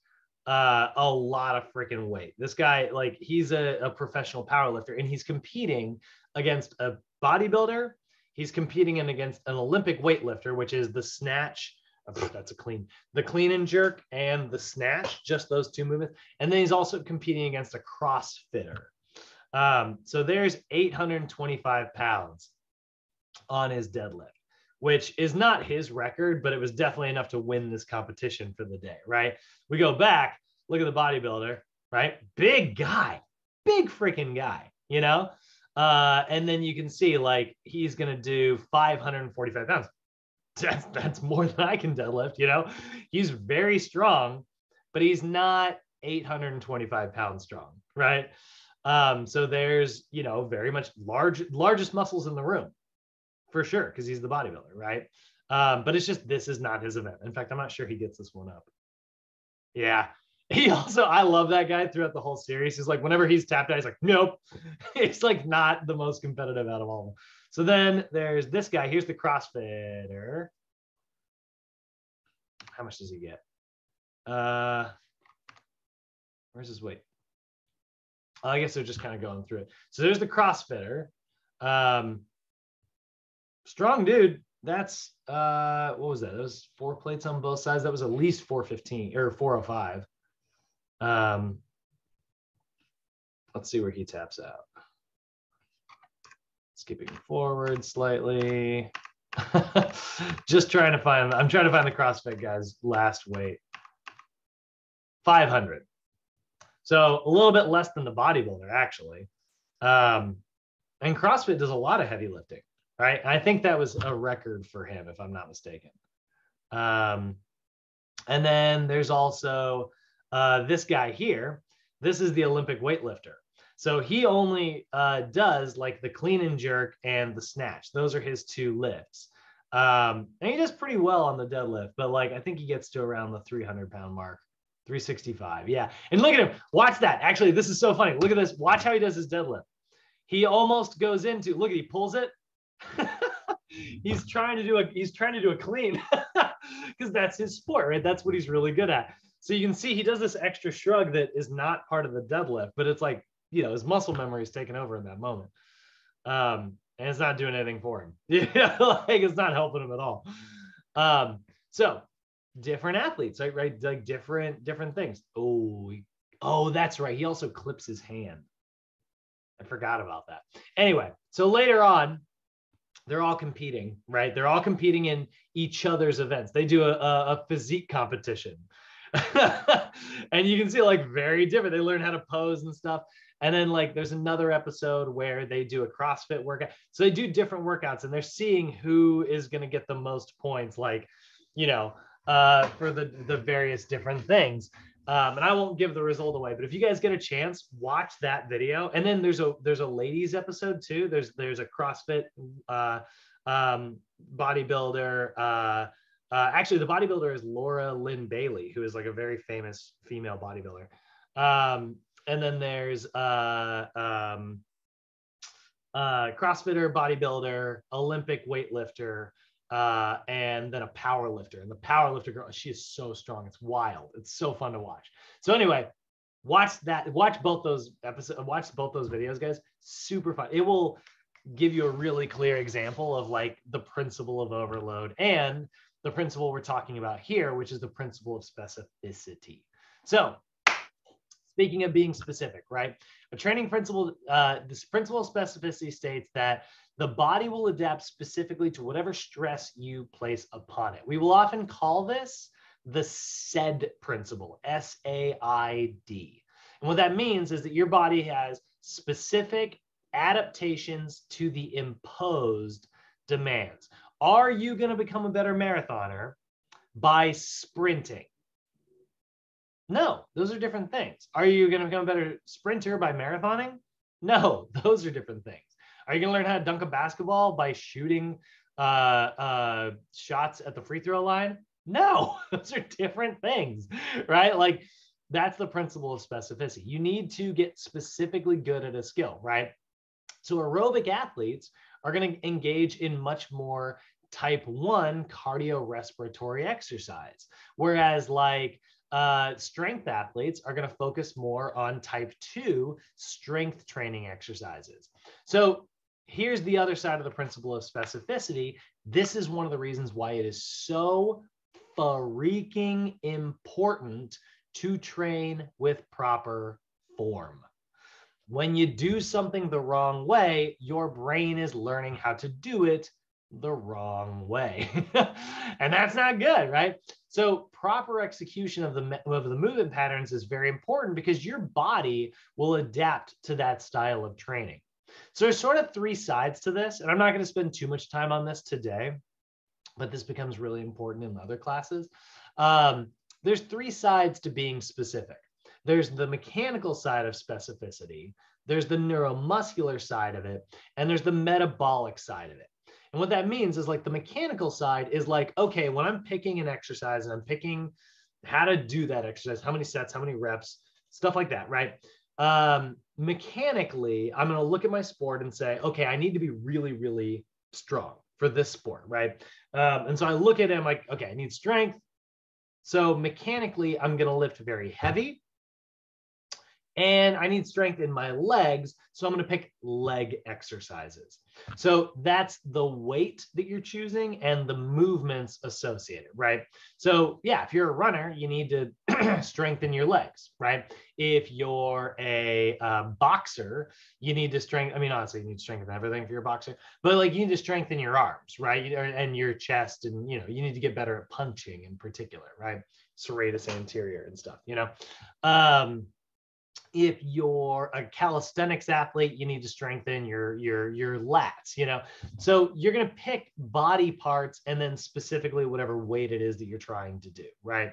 uh, a lot of freaking weight. This guy, like, he's a, a professional power lifter, and he's competing against a bodybuilder. He's competing in against an Olympic weightlifter, which is the snatch. oh, That's a clean, the clean and jerk and the snatch, just those two movements. And then he's also competing against a CrossFitter. Um, so there's 825 pounds on his deadlift, which is not his record, but it was definitely enough to win this competition for the day, right? We go back, look at the bodybuilder, right? Big guy, big freaking guy, you know? Uh, and then you can see like he's gonna do 545 pounds. That's that's more than I can deadlift, you know. He's very strong, but he's not 825 pounds strong, right? Um, so there's, you know, very much large, largest muscles in the room for sure, because he's the bodybuilder, right? Um, but it's just this is not his event. In fact, I'm not sure he gets this one up. Yeah. He also, I love that guy throughout the whole series. He's like, whenever he's tapped out, he's like, nope. He's like not the most competitive out of all of them. So then there's this guy. Here's the CrossFitter. How much does he get? Uh, where's his weight? I guess they're just kind of going through it. So there's the CrossFitter. Um, strong dude. That's uh, what was that? That was four plates on both sides. That was at least 415 or 405. Um, let's see where he taps out. Skipping forward slightly. just trying to find, I'm trying to find the CrossFit guy's last weight. 500. So a little bit less than the bodybuilder, actually. Um, and CrossFit does a lot of heavy lifting, right? I think that was a record for him, if I'm not mistaken. Um, and then there's also uh, this guy here. This is the Olympic weightlifter. So he only uh, does like the clean and jerk and the snatch. Those are his two lifts. Um, and he does pretty well on the deadlift, but like I think he gets to around the 300 pound mark. 365. Yeah. And look at him. Watch that. Actually, this is so funny. Look at this. Watch how he does his deadlift. He almost goes into look, at he pulls it. he's trying to do a he's trying to do a clean because that's his sport, right? That's what he's really good at. So you can see he does this extra shrug that is not part of the deadlift, but it's like, you know, his muscle memory is taking over in that moment. Um, and it's not doing anything for him. Yeah, like it's not helping him at all. Um, so different athletes, right? Right, like different different things. Oh, oh, that's right. He also clips his hand. I forgot about that. Anyway, so later on, they're all competing, right? They're all competing in each other's events. They do a, a, a physique competition. and you can see like very different. They learn how to pose and stuff. And then like there's another episode where they do a CrossFit workout. So they do different workouts and they're seeing who is going to get the most points, like, you know, uh, for the the various different things. Um, and I won't give the result away, but if you guys get a chance, watch that video. And then there's a there's a ladies episode too. There's there's a CrossFit uh, um, bodybuilder. Uh, uh, actually, the bodybuilder is Laura Lynn Bailey, who is like a very famous female bodybuilder. Um, and then there's uh, um, uh, CrossFitter, bodybuilder, Olympic weightlifter, uh, and then a power lifter. And the power lifter girl, she is so strong. It's wild. It's so fun to watch. So anyway, watch that. Watch both those episodes. Watch both those videos, guys. Super fun. It will give you a really clear example of like the principle of overload and the principle we're talking about here, which is the principle of specificity. So speaking of being specific, right? A training principle, uh, this principle of specificity states that the body will adapt specifically to whatever stress you place upon it. We will often call this the SAID principle, S A I D. And what that means is that your body has specific adaptations to the imposed demands. Are you going to become a better marathoner by sprinting? No, those are different things. Are you going to become a better sprinter by marathoning? No, those are different things. Are you going to learn how to dunk a basketball by shooting uh, uh, shots at the free throw line? No, those are different things, right? Like that's the principle of specificity. You need to get specifically good at a skill, right? So aerobic athletes are going to engage in much more type 1 cardiorespiratory exercise whereas like uh, strength athletes are going to focus more on type 2 strength training exercises so here's the other side of the principle of specificity this is one of the reasons why it is so freaking important to train with proper form when you do something the wrong way, your brain is learning how to do it the wrong way. and that's not good, right? So proper execution of the of the movement patterns is very important because your body will adapt to that style of training. So there's sort of three sides to this, and I'm not going to spend too much time on this today, but this becomes really important in other classes. Um, there's three sides to being specific. There's the mechanical side of specificity, there's the neuromuscular side of it, and there's the metabolic side of it. And what that means is like the mechanical side is like, okay, when I'm picking an exercise and I'm picking how to do that exercise, how many sets, how many reps, stuff like that, right? Um, mechanically, I'm going to look at my sport and say, okay, I need to be really, really strong for this sport, right? Um, and so I look at it, I'm like, okay, I need strength. So mechanically, I'm going to lift very heavy and I need strength in my legs. So I'm going to pick leg exercises. So that's the weight that you're choosing and the movements associated, right? So, yeah, if you're a runner, you need to strengthen your legs, right? If you're a uh, boxer, you need to strengthen, I mean, honestly, you need to strengthen everything if you're a boxer, but like you need to strengthen your arms, right? And your chest, and you know, you need to get better at punching in particular, right? Serratus anterior and stuff, you know? Um, if you're a calisthenics athlete you need to strengthen your your your lats you know? So you're going to pick body parts and then specifically whatever weight it is that you're trying to do right?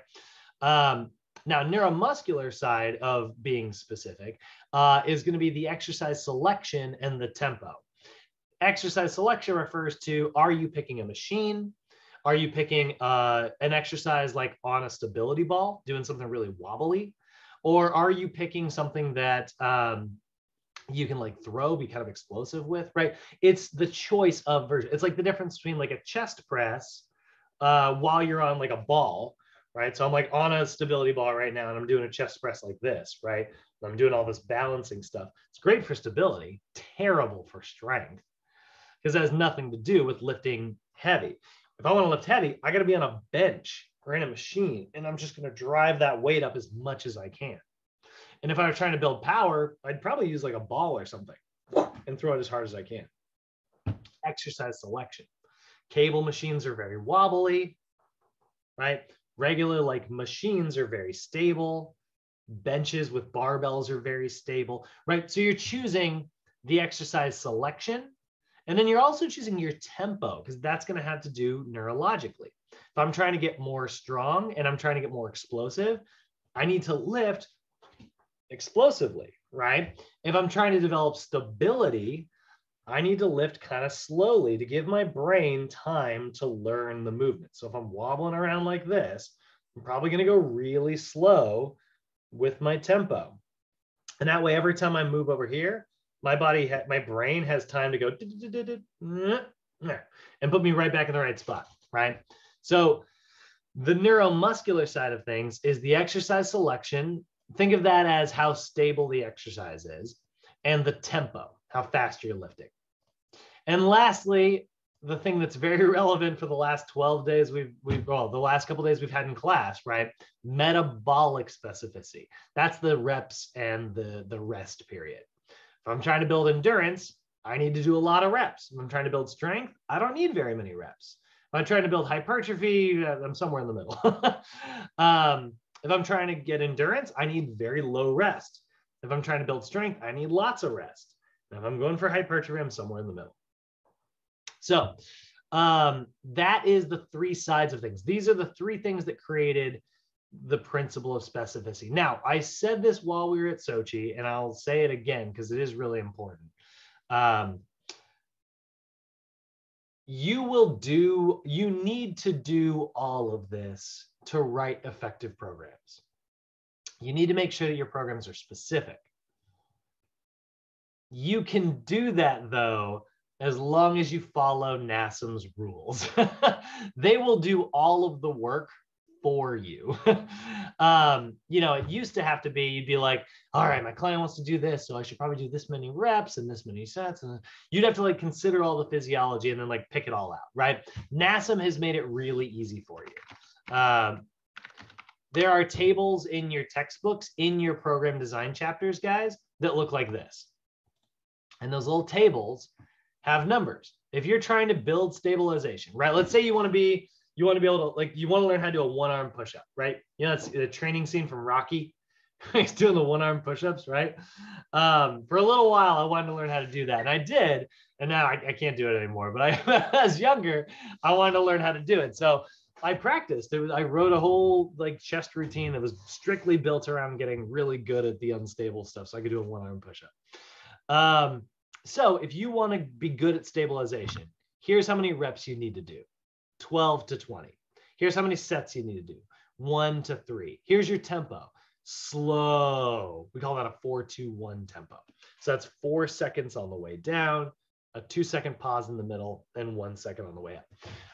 Um, now neuromuscular side of being specific uh, is going to be the exercise selection and the tempo. Exercise selection refers to are you picking a machine? Are you picking uh, an exercise like on a stability ball doing something really wobbly or are you picking something that um, you can like throw, be kind of explosive with, right? It's the choice of version. It's like the difference between like a chest press uh, while you're on like a ball, right? So I'm like on a stability ball right now and I'm doing a chest press like this, right? I'm doing all this balancing stuff. It's great for stability, terrible for strength because it has nothing to do with lifting heavy. If I want to lift heavy, I got to be on a bench or in a machine, and I'm just going to drive that weight up as much as I can. And if I was trying to build power, I'd probably use like a ball or something and throw it as hard as I can. Exercise selection. Cable machines are very wobbly, right? Regular like machines are very stable. Benches with barbells are very stable, right? So you're choosing the exercise selection and then you're also choosing your tempo because that's going to have to do neurologically. If I'm trying to get more strong and I'm trying to get more explosive, I need to lift explosively, right? If I'm trying to develop stability, I need to lift kind of slowly to give my brain time to learn the movement. So if I'm wobbling around like this, I'm probably going to go really slow with my tempo. And that way, every time I move over here, my body, my brain has time to go and put me right back in the right spot, right? So the neuromuscular side of things is the exercise selection. Think of that as how stable the exercise is and the tempo, how fast you're lifting. And lastly, the thing that's very relevant for the last 12 days we've we've well the last couple days we've had in class right? Metabolic specificity. That's the reps and the the rest period. If i'm trying to build endurance i need to do a lot of reps. If i'm trying to build strength i don't need very many reps I'm trying to build hypertrophy, uh, I'm somewhere in the middle. um, if I'm trying to get endurance, I need very low rest. If I'm trying to build strength, I need lots of rest. If I'm going for hypertrophy, I'm somewhere in the middle. So um, that is the three sides of things. These are the three things that created the principle of specificity. Now, I said this while we were at Sochi, and I'll say it again because it is really important. Um, you will do, you need to do all of this to write effective programs. You need to make sure that your programs are specific. You can do that though, as long as you follow NASM's rules. they will do all of the work for you. um, you know, it used to have to be, you'd be like, all right, my client wants to do this, so I should probably do this many reps and this many sets. And you'd have to like consider all the physiology and then like pick it all out, right? NASM has made it really easy for you. Um, there are tables in your textbooks, in your program design chapters, guys, that look like this. And those little tables have numbers. If you're trying to build stabilization, right? Let's say you want to be, you want to be able to, like, you want to learn how to do a one arm push up, right? You know, it's the training scene from Rocky. He's doing the one arm push ups, right? Um, for a little while, I wanted to learn how to do that. And I did. And now I, I can't do it anymore. But I, as younger, I wanted to learn how to do it. So I practiced. Was, I wrote a whole like chest routine that was strictly built around getting really good at the unstable stuff. So I could do a one arm push up. Um, so if you want to be good at stabilization, here's how many reps you need to do 12 to 20. Here's how many sets you need to do one to three. Here's your tempo slow. We call that a 4 2 1 tempo. So that's four seconds on the way down, a two second pause in the middle, and one second on the way up.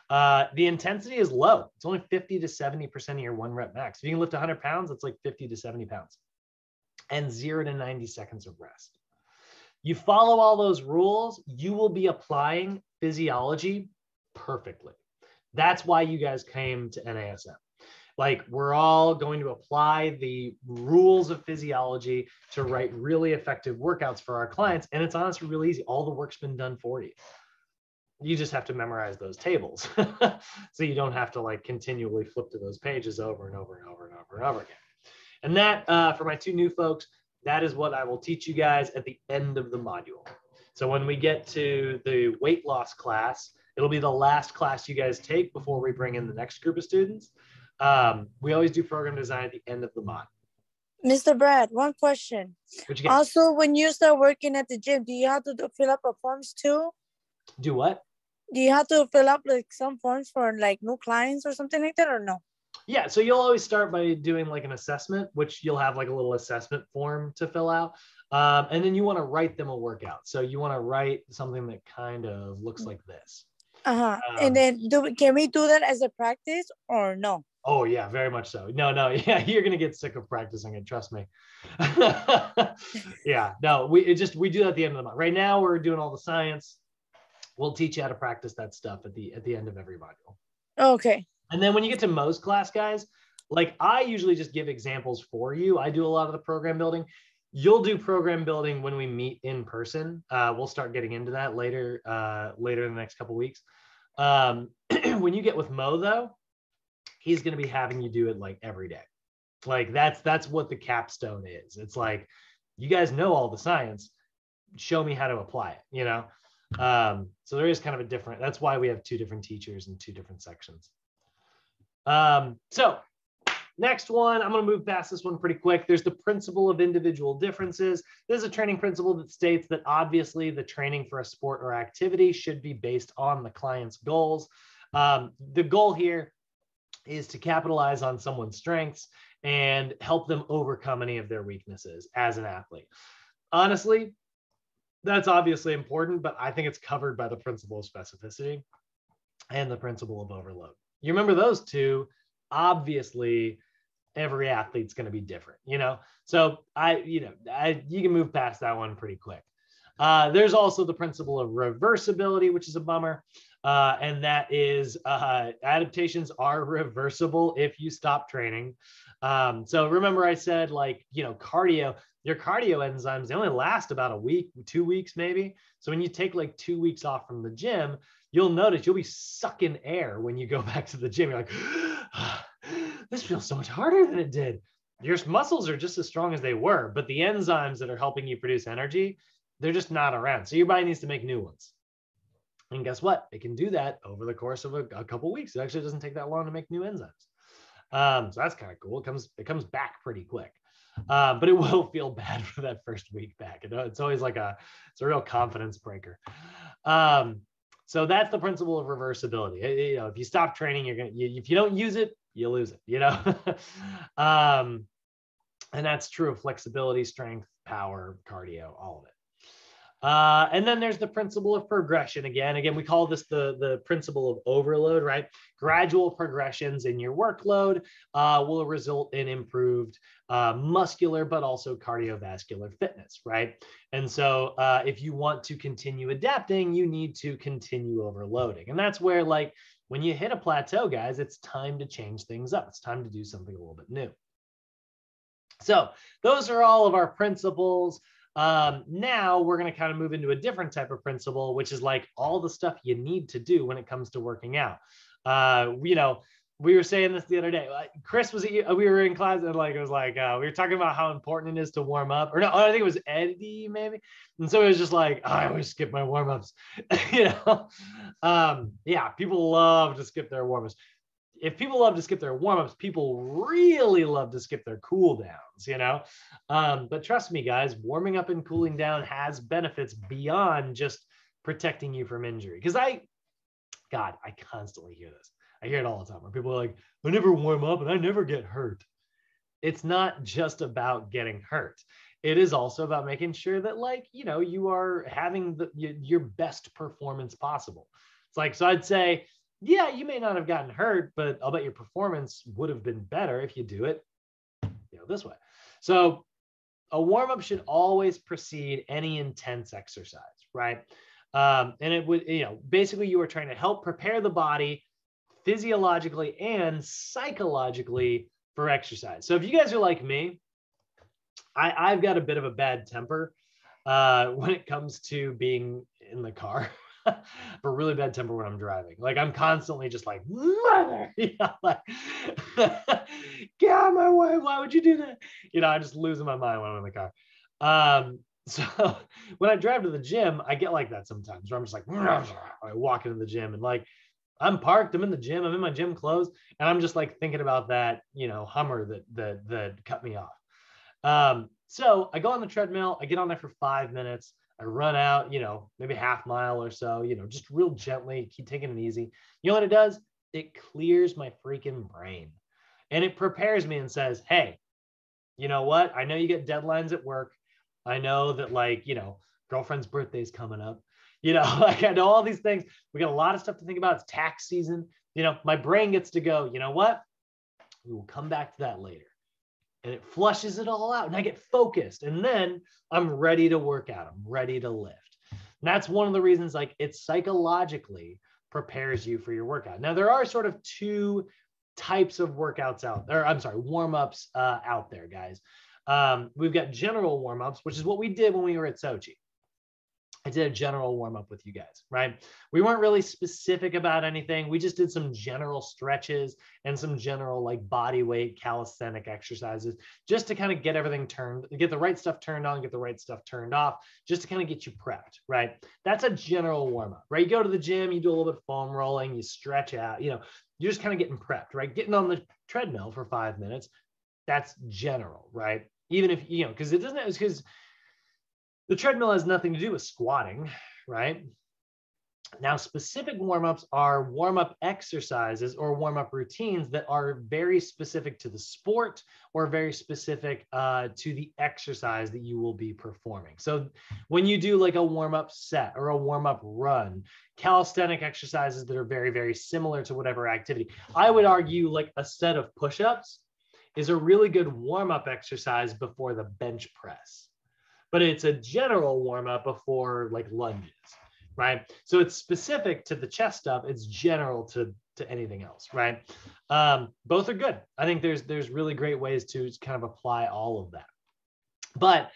Uh, the intensity is low. It's only 50 to 70% of your one rep max. If you can lift 100 pounds, it's like 50 to 70 pounds. And zero to 90 seconds of rest. You follow all those rules, you will be applying physiology perfectly. That's why you guys came to NASM. Like, we're all going to apply the rules of physiology to write really effective workouts for our clients. And it's honestly really easy. All the work's been done for you. You just have to memorize those tables. so you don't have to like continually flip to those pages over and over and over and over and over again. And that, uh, for my two new folks, that is what I will teach you guys at the end of the module. So when we get to the weight loss class, it'll be the last class you guys take before we bring in the next group of students. Um, we always do program design at the end of the mod. Mr. Brad, one question. Also, when you start working at the gym, do you have to do, fill up a forms too? Do what? Do you have to fill up like some forms for like new clients or something like that or no? Yeah, so you'll always start by doing like an assessment, which you'll have like a little assessment form to fill out. Um, and then you want to write them a workout. So you want to write something that kind of looks like this. Uh-huh. Um, and then do can we do that as a practice or no? Oh yeah, very much so. No, no, yeah, you're gonna get sick of practicing it. Trust me. yeah, no, we it just we do that at the end of the month. Right now, we're doing all the science. We'll teach you how to practice that stuff at the at the end of every module. Okay. And then when you get to Mo's class, guys, like I usually just give examples for you. I do a lot of the program building. You'll do program building when we meet in person. Uh, we'll start getting into that later, uh, later in the next couple weeks. Um, when you get with Mo, though, he's going to be having you do it like every day. Like that's that's what the capstone is. It's like you guys know all the science. Show me how to apply it. You know. Um, so there is kind of a different. That's why we have two different teachers and two different sections. Um, so next one, I'm going to move past this one pretty quick. There's the principle of individual differences. This is a training principle that states that obviously the training for a sport or activity should be based on the client's goals. Um, the goal here is to capitalize on someone's strengths and help them overcome any of their weaknesses as an athlete. Honestly, that's obviously important, but I think it's covered by the principle of specificity and the principle of overload you remember those two, obviously every athlete's going to be different, you know? So I, you know, I, you can move past that one pretty quick. Uh, there's also the principle of reversibility, which is a bummer. Uh, and that is uh, adaptations are reversible if you stop training. Um, so remember, I said like, you know, cardio, your cardio enzymes, they only last about a week, two weeks maybe. So when you take like two weeks off from the gym, you'll notice you'll be sucking air when you go back to the gym. You're like, this feels so much harder than it did. Your muscles are just as strong as they were, but the enzymes that are helping you produce energy, they're just not around. So your body needs to make new ones. And guess what? It can do that over the course of a, a couple weeks. It actually doesn't take that long to make new enzymes. Um, so that's kind of cool. It comes it comes back pretty quick, um, but it will feel bad for that first week back. It's always like a it's a real confidence breaker. Um, so that's the principle of reversibility. You know, if you stop training, you're gonna you, if you don't use it, you lose it. You know, um, and that's true of flexibility, strength, power, cardio, all of it. Uh, and then there's the principle of progression again. Again, we call this the, the principle of overload, right? Gradual progressions in your workload uh, will result in improved uh, muscular, but also cardiovascular fitness, right? And so uh, if you want to continue adapting, you need to continue overloading. And that's where, like, when you hit a plateau, guys, it's time to change things up. It's time to do something a little bit new. So those are all of our principles. Um, now we're going to kind of move into a different type of principle, which is like all the stuff you need to do when it comes to working out. Uh, you know, we were saying this the other day. Chris was, we were in class and like, it was like, uh, we were talking about how important it is to warm up or no, I think it was Eddie maybe. And so it was just like, oh, I always skip my warm ups, you know? Um, yeah, people love to skip their warm ups if people love to skip their warm-ups, people really love to skip their cool downs, you know? Um, but trust me, guys, warming up and cooling down has benefits beyond just protecting you from injury. Because I, God, I constantly hear this. I hear it all the time where people are like, I never warm up and I never get hurt. It's not just about getting hurt. It is also about making sure that, like, you know, you are having the, your best performance possible. It's like, so I'd say, yeah, you may not have gotten hurt, but I'll bet your performance would have been better if you do it, you know, this way. So a warm up should always precede any intense exercise, right? Um, and it would, you know, basically you are trying to help prepare the body physiologically and psychologically for exercise. So if you guys are like me, I, I've got a bit of a bad temper uh, when it comes to being in the car. but really bad temper when I'm driving. Like I'm constantly just like, mother, you know, like, get out of my way. Why would you do that? You know, I'm just losing my mind when I'm in the car. Um, so when I drive to the gym, I get like that sometimes where I'm just like, I walk into the gym and like, I'm parked, I'm in the gym, I'm in my gym clothes, and I'm just like thinking about that, you know, Hummer that that that cut me off. Um, so I go on the treadmill, I get on there for five minutes. I run out, you know, maybe half mile or so, you know, just real gently, keep taking it easy. You know what it does? It clears my freaking brain and it prepares me and says, hey, you know what? I know you get deadlines at work. I know that, like, you know, girlfriend's birthday's coming up. You know, like I know all these things. We got a lot of stuff to think about. It's tax season. You know, my brain gets to go, you know what? We will come back to that later and it flushes it all out and I get focused and then I'm ready to work out. I'm ready to lift. And that's one of the reasons like it psychologically prepares you for your workout. Now there are sort of two types of workouts out there. I'm sorry, warm-ups uh, out there, guys. Um, we've got general warm-ups, which is what we did when we were at Sochi. I did a general warm up with you guys, right? We weren't really specific about anything. We just did some general stretches and some general like body weight calisthenic exercises just to kind of get everything turned, get the right stuff turned on, get the right stuff turned off, just to kind of get you prepped, right? That's a general warm up, right? You go to the gym, you do a little bit of foam rolling, you stretch out, you know, you're just kind of getting prepped, right? Getting on the treadmill for five minutes, that's general, right? Even if, you know, because it doesn't, because the treadmill has nothing to do with squatting, right? Now, specific warm ups are warm up exercises or warm up routines that are very specific to the sport or very specific uh, to the exercise that you will be performing. So, when you do like a warm up set or a warm up run, calisthenic exercises that are very, very similar to whatever activity, I would argue like a set of push ups is a really good warm up exercise before the bench press but it's a general warm up before like lunges, right? So it's specific to the chest stuff. It's general to to anything else, right? Um, both are good. I think there's there's really great ways to kind of apply all of that. But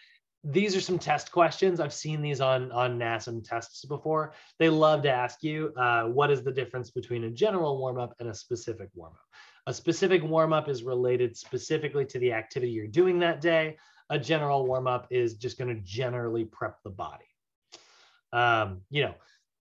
these are some test questions. I've seen these on on NASM tests before. They love to ask you uh, what is the difference between a general warm up and a specific warm up. A specific warm up is related specifically to the activity you're doing that day a general warm up is just going to generally prep the body, Um, you know,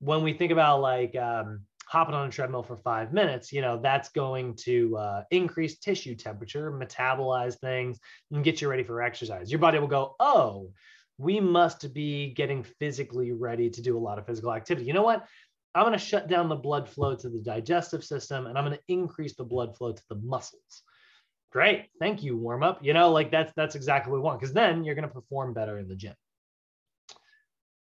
when we think about like um, hopping on a treadmill for five minutes, you know, that's going to uh, increase tissue temperature, metabolize things, and get you ready for exercise. Your body will go, oh, we must be getting physically ready to do a lot of physical activity. You know what? I'm going to shut down the blood flow to the digestive system and I'm going to increase the blood flow to the muscles. Great. Thank you, warm up. You know, like that's that's exactly what we want because then you're going to perform better in the gym.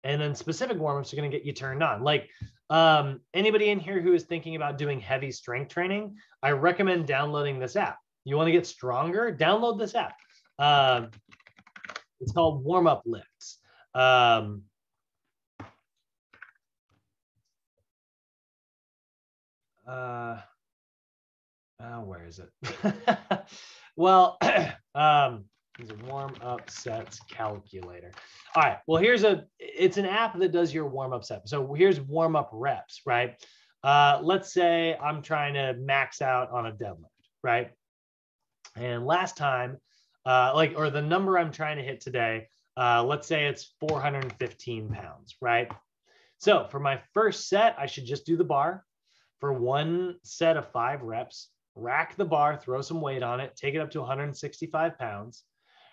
And then specific warm-ups are going to get you turned on. Like um, anybody in here who is thinking about doing heavy strength training, I recommend downloading this app. You want to get stronger? Download this app. Um, it's called Warm Up Lifts. Um, uh, oh, where is it? well, um, it's a warm up sets calculator. All right. Well, here's a, it's an app that does your warm up set. So here's warm up reps, right? Uh, let's say I'm trying to max out on a deadlift, right? And last time, uh, like, or the number I'm trying to hit today, uh, let's say it's 415 pounds, right? So for my first set, I should just do the bar for one set of five reps, rack the bar, throw some weight on it, take it up to 165 pounds,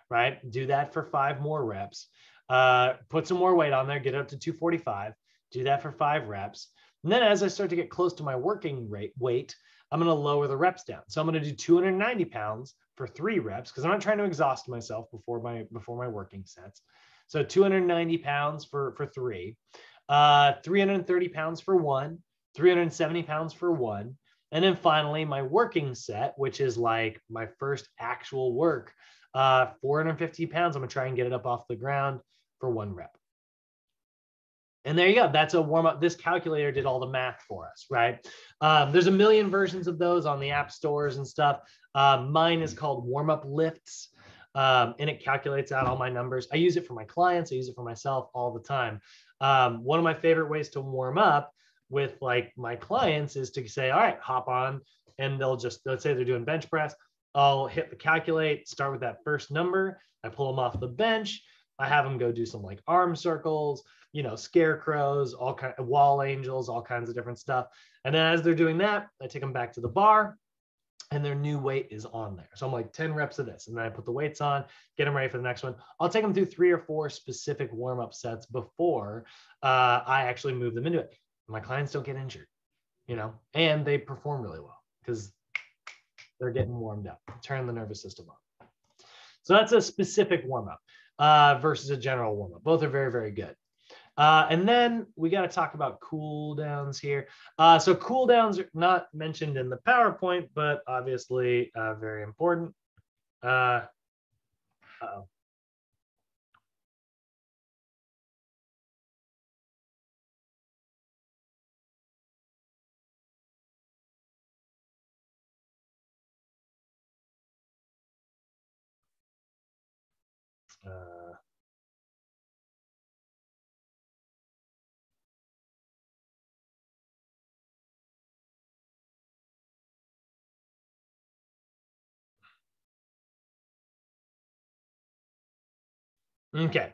right? Do that for five more reps. Uh, put some more weight on there, get it up to 245, do that for five reps. And then as I start to get close to my working rate weight, I'm going to lower the reps down. So I'm going to do 290 pounds for three reps because I'm not trying to exhaust myself before my before my working sets. So 290 pounds for for three, uh, 330 pounds for one, 370 pounds for one, and then finally my working set, which is like my first actual work, uh, 450 pounds. I'm gonna try and get it up off the ground for one rep. And there you go. That's a warm up. This calculator did all the math for us, right? Um, there's a million versions of those on the app stores and stuff. Uh, mine is called Warm Up Lifts, um, and it calculates out all my numbers. I use it for my clients. I use it for myself all the time. Um, one of my favorite ways to warm up with like my clients is to say, all right, hop on, and they'll just let's say they're doing bench press. I'll hit the calculate, start with that first number. I pull them off the bench. I have them go do some like arm circles, you know, scarecrows, all kind of wall angels, all kinds of different stuff. And then as they're doing that, I take them back to the bar and their new weight is on there. So I'm like 10 reps of this. And then I put the weights on, get them ready for the next one. I'll take them through three or four specific warm up sets before uh, I actually move them into it. My clients don't get injured, you know, and they perform really well because they're getting warmed up, turn the nervous system on. So that's a specific warm up uh, versus a general warm up. Both are very, very good. Uh, and then we got to talk about cool downs here. Uh, so cool downs are not mentioned in the PowerPoint, but obviously uh, very important. Uh, -oh. Uh, Okay.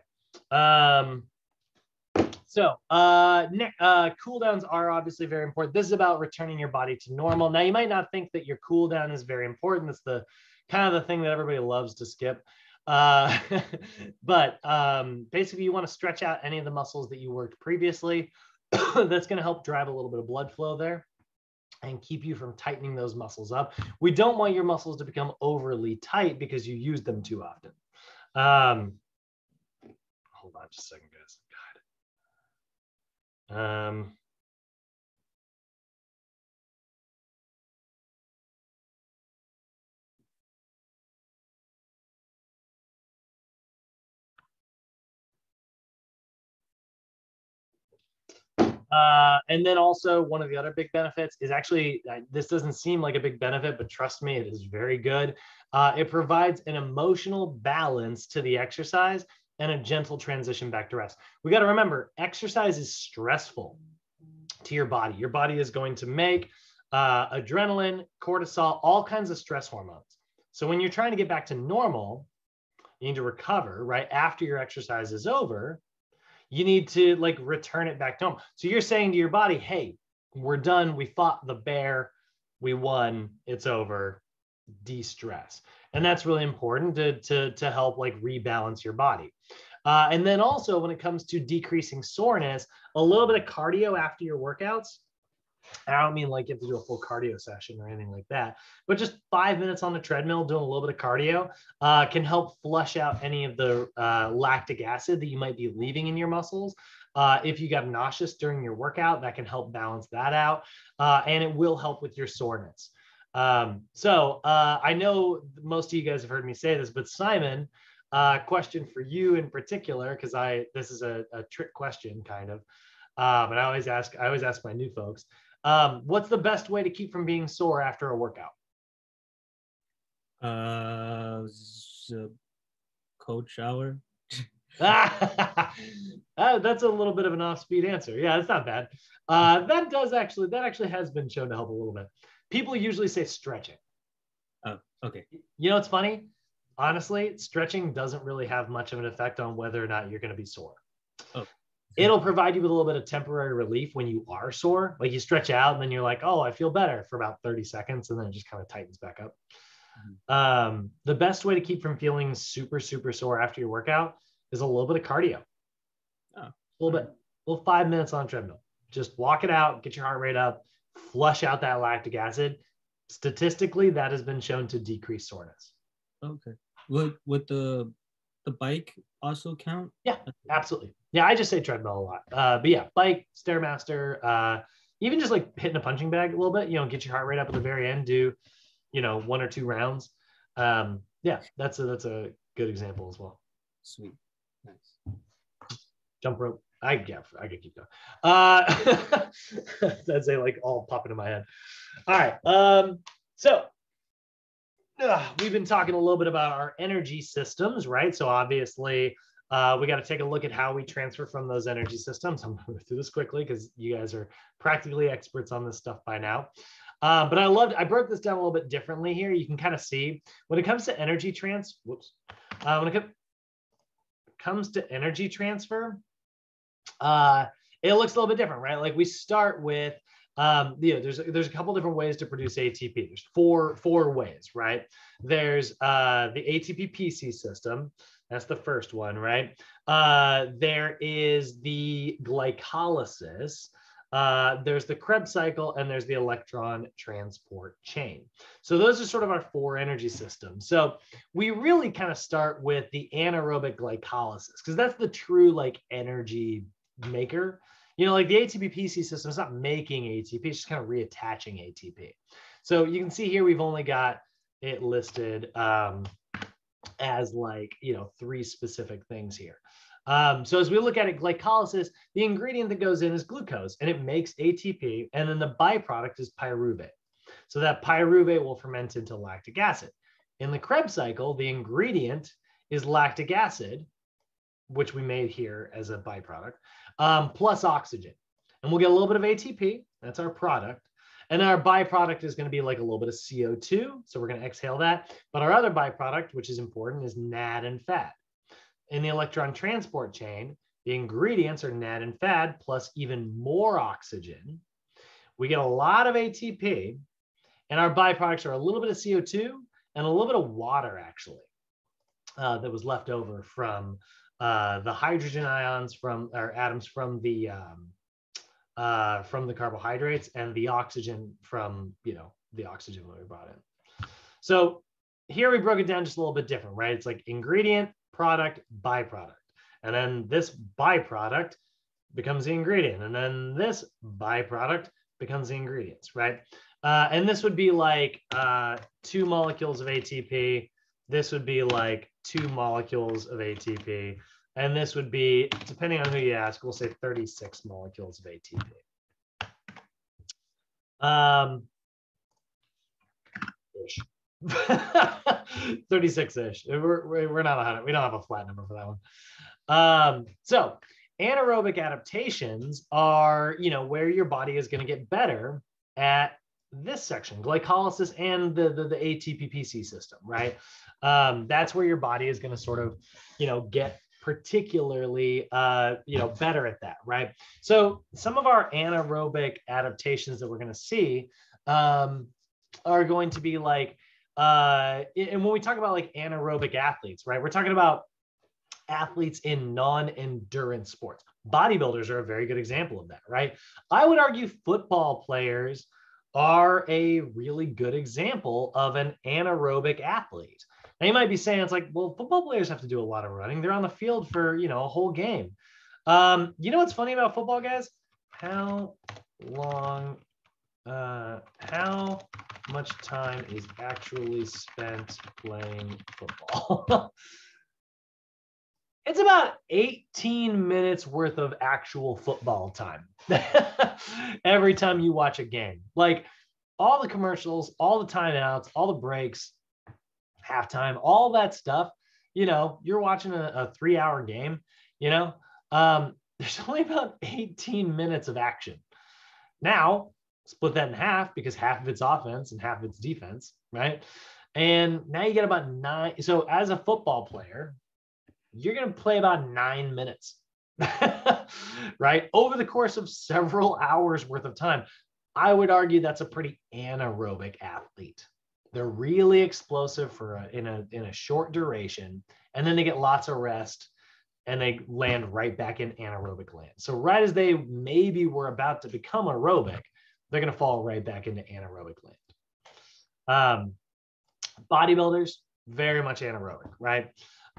Um, so uh, uh, cooldowns are obviously very important. This is about returning your body to normal. Now, you might not think that your cooldown is very important. It's the kind of the thing that everybody loves to skip. Uh, but um, basically, you want to stretch out any of the muscles that you worked previously. That's going to help drive a little bit of blood flow there and keep you from tightening those muscles up. We don't want your muscles to become overly tight because you use them too often. Um, hold on just a second, guys. God. Um, Uh, and then also one of the other big benefits is actually this doesn't seem like a big benefit, but trust me, it is very good. Uh, it provides an emotional balance to the exercise and a gentle transition back to rest. We got to remember, exercise is stressful to your body. Your body is going to make uh, adrenaline, cortisol, all kinds of stress hormones. So when you're trying to get back to normal, you need to recover right after your exercise is over you need to like return it back to home. So you're saying to your body, hey, we're done. We fought the bear. We won. It's over. De-stress. And that's really important to, to, to help like rebalance your body. Uh, and then also when it comes to decreasing soreness, a little bit of cardio after your workouts I don't mean like you have to do a full cardio session or anything like that, but just five minutes on the treadmill doing a little bit of cardio uh, can help flush out any of the uh, lactic acid that you might be leaving in your muscles. Uh, if you got nauseous during your workout, that can help balance that out, uh, and it will help with your soreness. Um, so uh, I know most of you guys have heard me say this, but Simon, uh, question for you in particular, because I this is a, a, trick question kind of, but I always ask I always ask my new folks. Um, what's the best way to keep from being sore after a workout? Uh, cold shower. uh, that's a little bit of an off-speed answer. Yeah, it's not bad. Uh, that does actually that actually has been shown to help a little bit. People usually say stretching. Oh, okay. You know what's funny? Honestly, stretching doesn't really have much of an effect on whether or not you're going to be sore. It'll provide you with a little bit of temporary relief when you are sore. Like you stretch out and then you're like, oh, I feel better for about 30 seconds. And then it just kind of tightens back up. Mm-hmm. Um, the best way to keep from feeling super, super sore after your workout is a little bit of cardio. Oh. A little bit, a little five minutes on treadmill. Just walk it out, get your heart rate up, flush out that lactic acid. Statistically, that has been shown to decrease soreness. Okay. Would would the the bike also count? Yeah, absolutely. Yeah, I just say treadmill a lot. Uh, but yeah, bike, stairmaster, uh, even just like hitting a punching bag a little bit. You know, get your heart rate up at the very end. Do, you know, one or two rounds. Um, yeah, that's a that's a good example as well. Sweet, nice. Jump rope. I yeah, I could keep going. Uh, that's a like all pop into my head. All right. Um, so uh, we've been talking a little bit about our energy systems, right? So obviously, uh, we got to take a look at how we transfer from those energy systems. I'm going to through this quickly because you guys are practically experts on this stuff by now. Uh, but I loved, I broke this down a little bit differently here. You can kind of see when it comes to energy trans, whoops, uh, when it com comes to energy transfer, uh, it looks a little bit different, right? Like we start with, um, you know, there's there's a couple different ways to produce ATP. There's four four ways, right? There's uh, the ATP PC system. That's the first one, right? Uh, there is the glycolysis. Uh, there's the Krebs cycle and there's the electron transport chain. So those are sort of our four energy systems. So we really kind of start with the anaerobic glycolysis because that's the true like energy maker. You know, like the ATP PC system is not making ATP, it's just kind of reattaching ATP. So you can see here we've only got it listed um, as like, you know, three specific things here. Um, so as we look at it, glycolysis, the ingredient that goes in is glucose and it makes ATP and then the byproduct is pyruvate. So that pyruvate will ferment into lactic acid. In the Krebs cycle, the ingredient is lactic acid, which we made here as a byproduct, um, plus oxygen. And we'll get a little bit of ATP, that's our product. And our byproduct is going to be like a little bit of CO2. So we're going to exhale that. But our other byproduct, which is important, is NAD and FAD. In the electron transport chain, the ingredients are NAD and FAD plus even more oxygen. We get a lot of ATP, and our byproducts are a little bit of CO2 and a little bit of water, actually, uh, that was left over from uh, the hydrogen ions from our atoms from the um, uh, from the carbohydrates and the oxygen from, you know, the oxygen we brought in. So here we broke it down just a little bit different, right? It's like ingredient, product, byproduct. And then this byproduct becomes the ingredient. And then this byproduct becomes the ingredients, right? Uh, and this would be like uh, two molecules of ATP. This would be like two molecules of ATP. And this would be, depending on who you ask, we'll say 36 molecules of ATP. Um, ish. 36-ish. We're, we're not 100. We don't have a flat number for that one. Um, so anaerobic adaptations are, you know, where your body is going to get better at this section, glycolysis and the, the, the ATP-PC system, right? Um, that's where your body is going to sort of, you know, get particularly uh, you know better at that, right? So some of our anaerobic adaptations that we're going to see um, are going to be like, uh, and when we talk about like anaerobic athletes, right, we're talking about athletes in non-endurance sports. Bodybuilders are a very good example of that, right? I would argue football players are a really good example of an anaerobic athlete. You might be saying it's like, well, football players have to do a lot of running. They're on the field for you know a whole game. Um, you know what's funny about football, guys? How long, uh, how much time is actually spent playing football? it's about 18 minutes worth of actual football time every time you watch a game. Like all the commercials, all the timeouts, all the breaks, halftime, all that stuff. You know, you're watching a, a three hour game, you know, um, there's only about 18 minutes of action. Now, split that in half because half of it's offense and half of it's defense, right? And now you get about nine. So, as a football player, you're going to play about nine minutes, right? Over the course of several hours worth of time. I would argue that's a pretty anaerobic athlete. They're really explosive for a, in a in a short duration, and then they get lots of rest, and they land right back in anaerobic land. So right as they maybe were about to become aerobic, they're going to fall right back into anaerobic land. Um, bodybuilders very much anaerobic, right?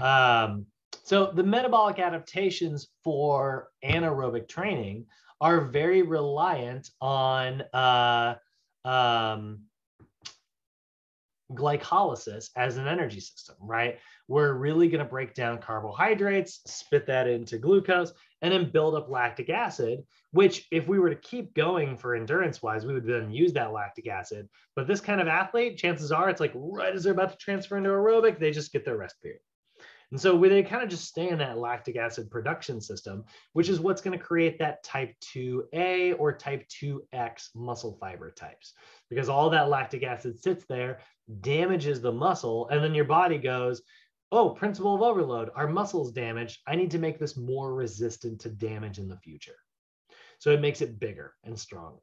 Um, so the metabolic adaptations for anaerobic training are very reliant on uh, um, glycolysis as an energy system, right? We're really going to break down carbohydrates, spit that into glucose, and then build up lactic acid, which, if we were to keep going for endurance wise, we would then use that lactic acid. But this kind of athlete, chances are it's like right as they're about to transfer into aerobic, they just get their rest period. And so they kind of just stay in that lactic acid production system, which is what's going to create that type 2A or type 2X muscle fiber types. Because all that lactic acid sits there, damages the muscle, and then your body goes, oh, principle of overload, our muscle's damaged. I need to make this more resistant to damage in the future. So it makes it bigger and stronger.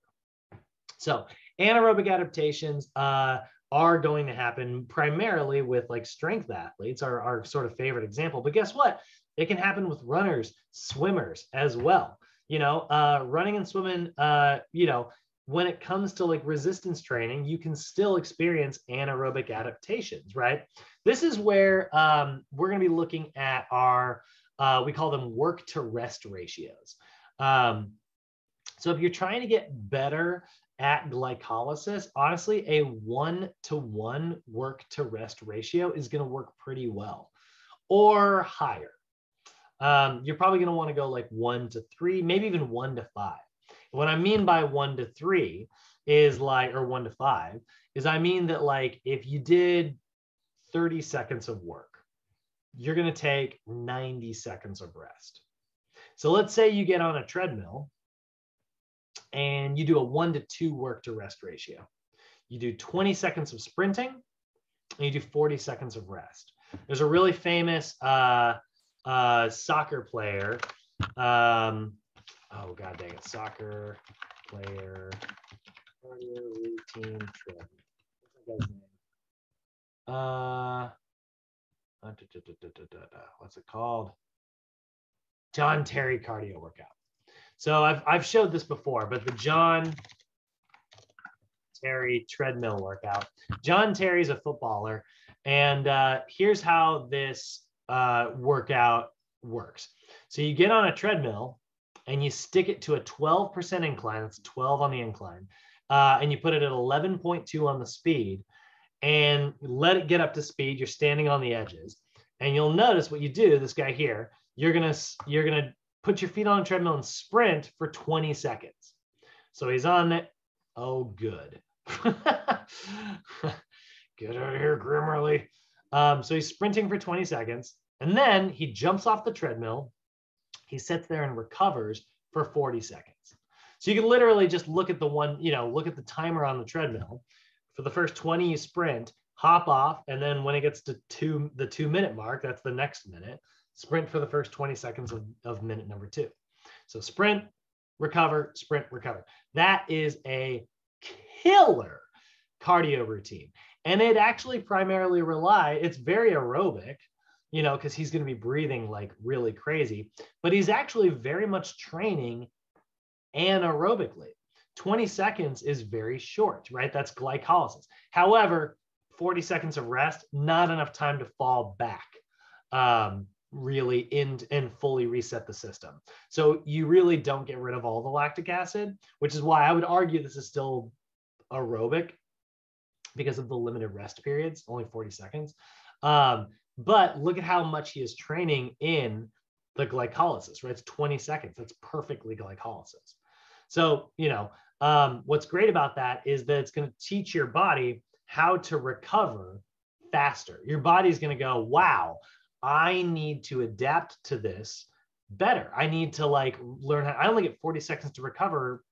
So anaerobic adaptations, uh, are going to happen primarily with like strength athletes, our, our sort of favorite example. But guess what? It can happen with runners, swimmers as well. You know, uh, running and swimming, uh, you know, when it comes to like resistance training, you can still experience anaerobic adaptations, right? This is where um, we're going to be looking at our, uh, we call them work to rest ratios. Um, so if you're trying to get better at glycolysis, honestly, a one to one work to rest ratio is going to work pretty well or higher. Um, you're probably going to want to go like one to three, maybe even one to five. What I mean by one to three is like, or one to five, is I mean that like if you did 30 seconds of work, you're going to take 90 seconds of rest. So let's say you get on a treadmill and you do a one to two work to rest ratio. You do 20 seconds of sprinting and you do 40 seconds of rest. There's a really famous uh, uh, soccer player. Um, oh, God dang it. Soccer player cardio routine trip. What's Uh, what's it called? John Terry cardio workout. So I've, I've showed this before, but the John Terry treadmill workout. John Terry's a footballer. And uh, here's how this uh, workout works. So you get on a treadmill and you stick it to a 12% incline. That's 12 on the incline. Uh, and you put it at 11.2 on the speed and let it get up to speed. You're standing on the edges. And you'll notice what you do, this guy here, you're gonna you're gonna put your feet on a treadmill and sprint for 20 seconds. So he's on it. Oh, good. Get out of here, Grimmerly. Um, so he's sprinting for 20 seconds. And then he jumps off the treadmill. He sits there and recovers for 40 seconds. So you can literally just look at the one, you know, look at the timer on the treadmill. For the first 20, you sprint, hop off. And then when it gets to two, the two minute mark, that's the next minute sprint for the first 20 seconds of, of minute number two. So sprint, recover, sprint, recover. That is a killer cardio routine. And it actually primarily rely, it's very aerobic, you know, because he's going to be breathing like really crazy, but he's actually very much training anaerobically. 20 seconds is very short, right? That's glycolysis. However, 40 seconds of rest, not enough time to fall back. Um, really in and fully reset the system. So you really don't get rid of all the lactic acid, which is why I would argue this is still aerobic because of the limited rest periods, only 40 seconds. Um, but look at how much he is training in the glycolysis, right? It's 20 seconds. That's perfectly glycolysis. So, you know, um, what's great about that is that it's going to teach your body how to recover faster. Your body's going to go, wow, I need to adapt to this better. I need to like learn how I only get 40 seconds to recover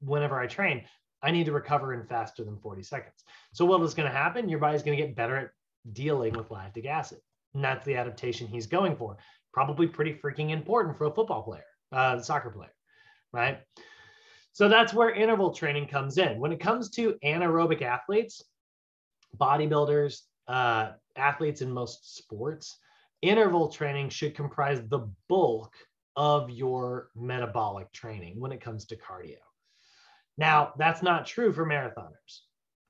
whenever I train. I need to recover in faster than 40 seconds. So what is going to happen? Your body's going to get better at dealing with lactic acid. And that's the adaptation he's going for. Probably pretty freaking important for a football player, uh, soccer player, right? So that's where interval training comes in. When it comes to anaerobic athletes, bodybuilders, uh, athletes in most sports, interval training should comprise the bulk of your metabolic training when it comes to cardio. Now, that's not true for marathoners,